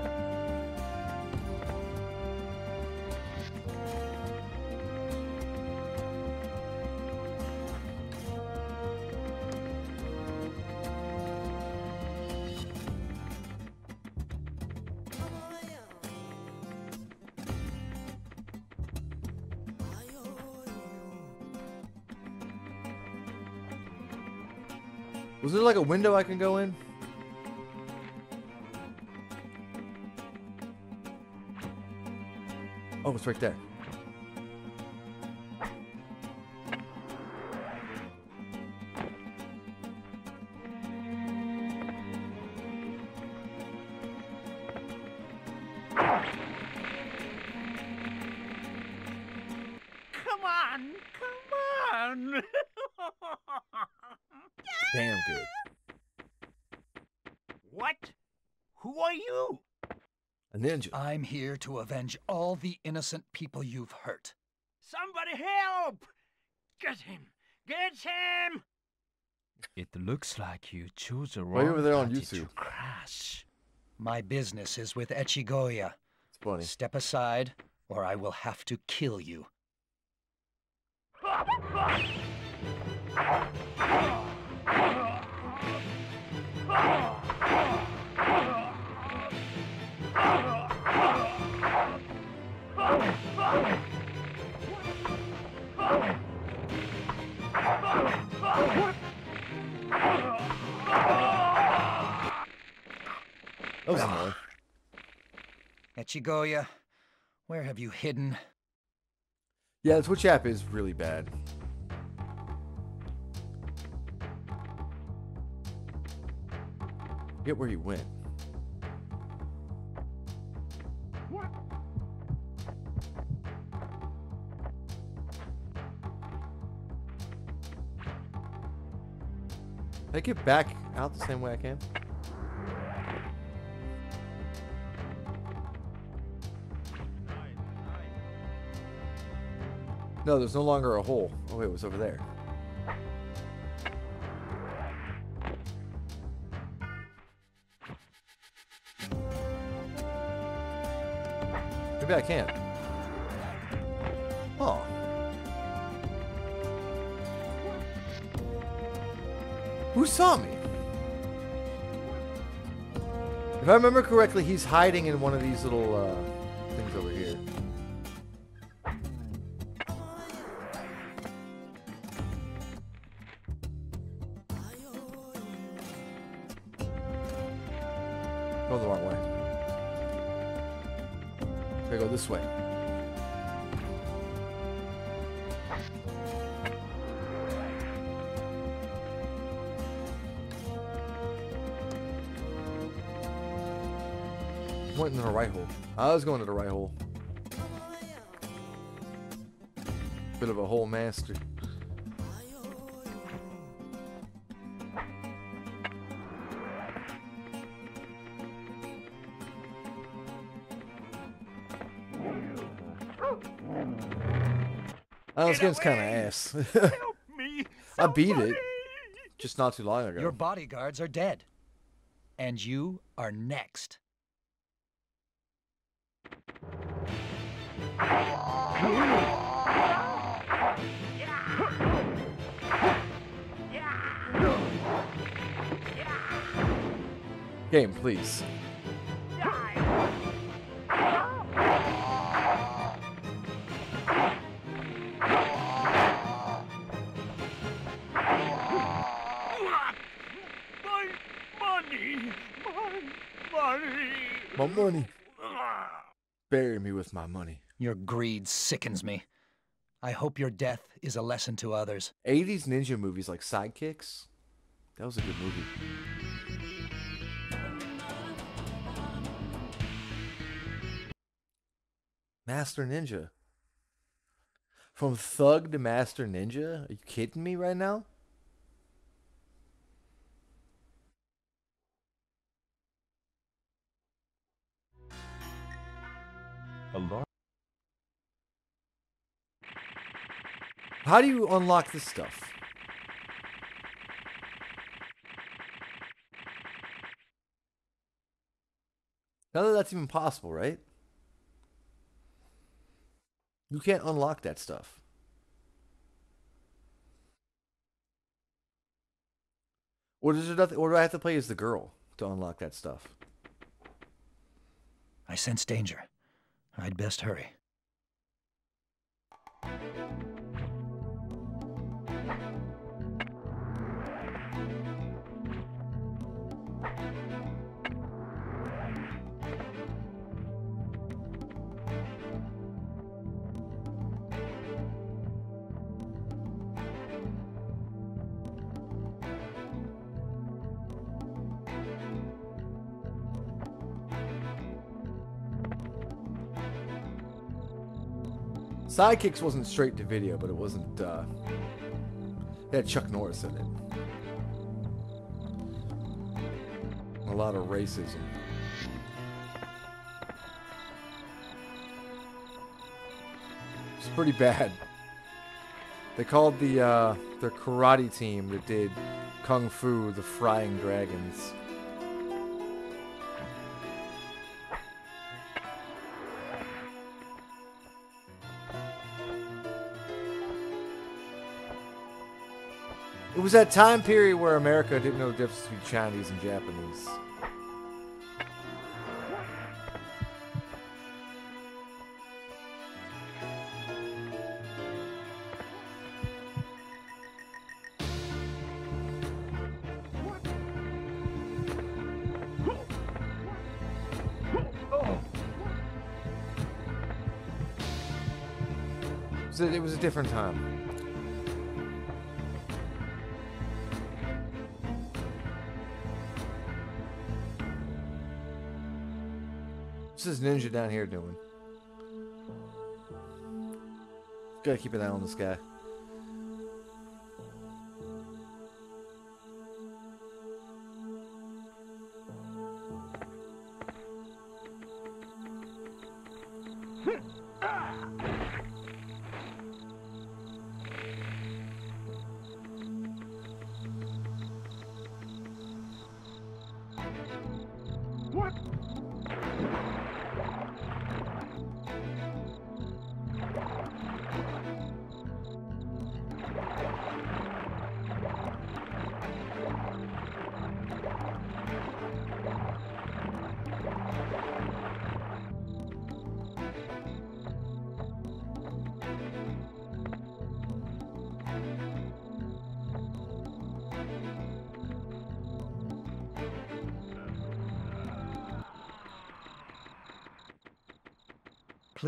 Was there like a window I can go in? It's right there. Come on, come on. Damn good. what? Who are you? A ninja. I'm here to avenge all the innocent people you've hurt. Somebody help! Get him! Get him! It looks like you chose the Why you wrong over there on party to YouTube? crash. My business is with Echigoya. It's funny. Step aside, or I will have to kill you. Echigoya, where have you hidden? Yeah, the Twitch app is really bad. Get where you went. Can I get back out the same way I can? No, there's no longer a hole. Oh wait, it was over there. Maybe I can't. Oh. Who saw me? If I remember correctly, he's hiding in one of these little uh, I was going to the right hole. Bit of a hole master. Oh, this game's kind of ass. Help me! I beat it. Just not too long ago. Your bodyguards are dead. And you are next. Game, please. My money! My money! My money. Bury me with my money. Your greed sickens me. I hope your death is a lesson to others. 80s ninja movies like Sidekicks. That was a good movie. Master Ninja. From thug to Master Ninja? Are you kidding me right now? How do you unlock this stuff? Now that that's even possible, right? You can't unlock that stuff. Or does it nothing? Or do I have to play as the girl to unlock that stuff? I sense danger. I'd best hurry. Sidekicks wasn't straight to video, but it wasn't. uh It had Chuck Norris in it. A lot of racism. It's pretty bad. They called the uh, karate team that did Kung Fu the Frying Dragons. It was that time period where America didn't know the difference between Chinese and Japanese. It was a different time. This ninja down here doing? Gotta keep an eye on this guy.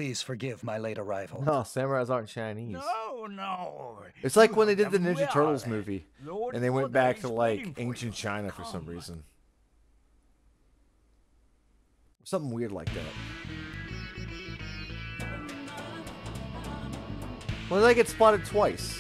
Please forgive my late arrival. No, samurais aren't Chinese. No, no. It's like You when they did the them Ninja Turtles movie, Lord and they went Buddha back to like ancient you. China for some reason. Something weird like that. Well, they get spotted twice.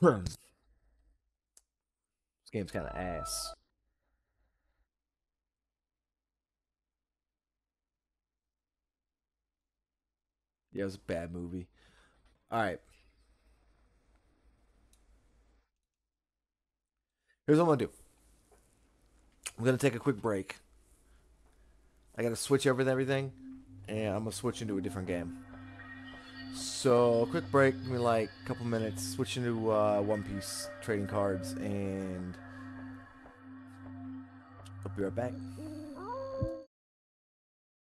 this game's kind of ass. Yeah, it was a bad movie. All right. Here's what I'm going to do. I'm going to take a quick break. I got to switch over everything, and I'm going to switch into a different game. So, quick break, give me like a couple minutes, switch into uh, One Piece trading cards, and I'll be right back.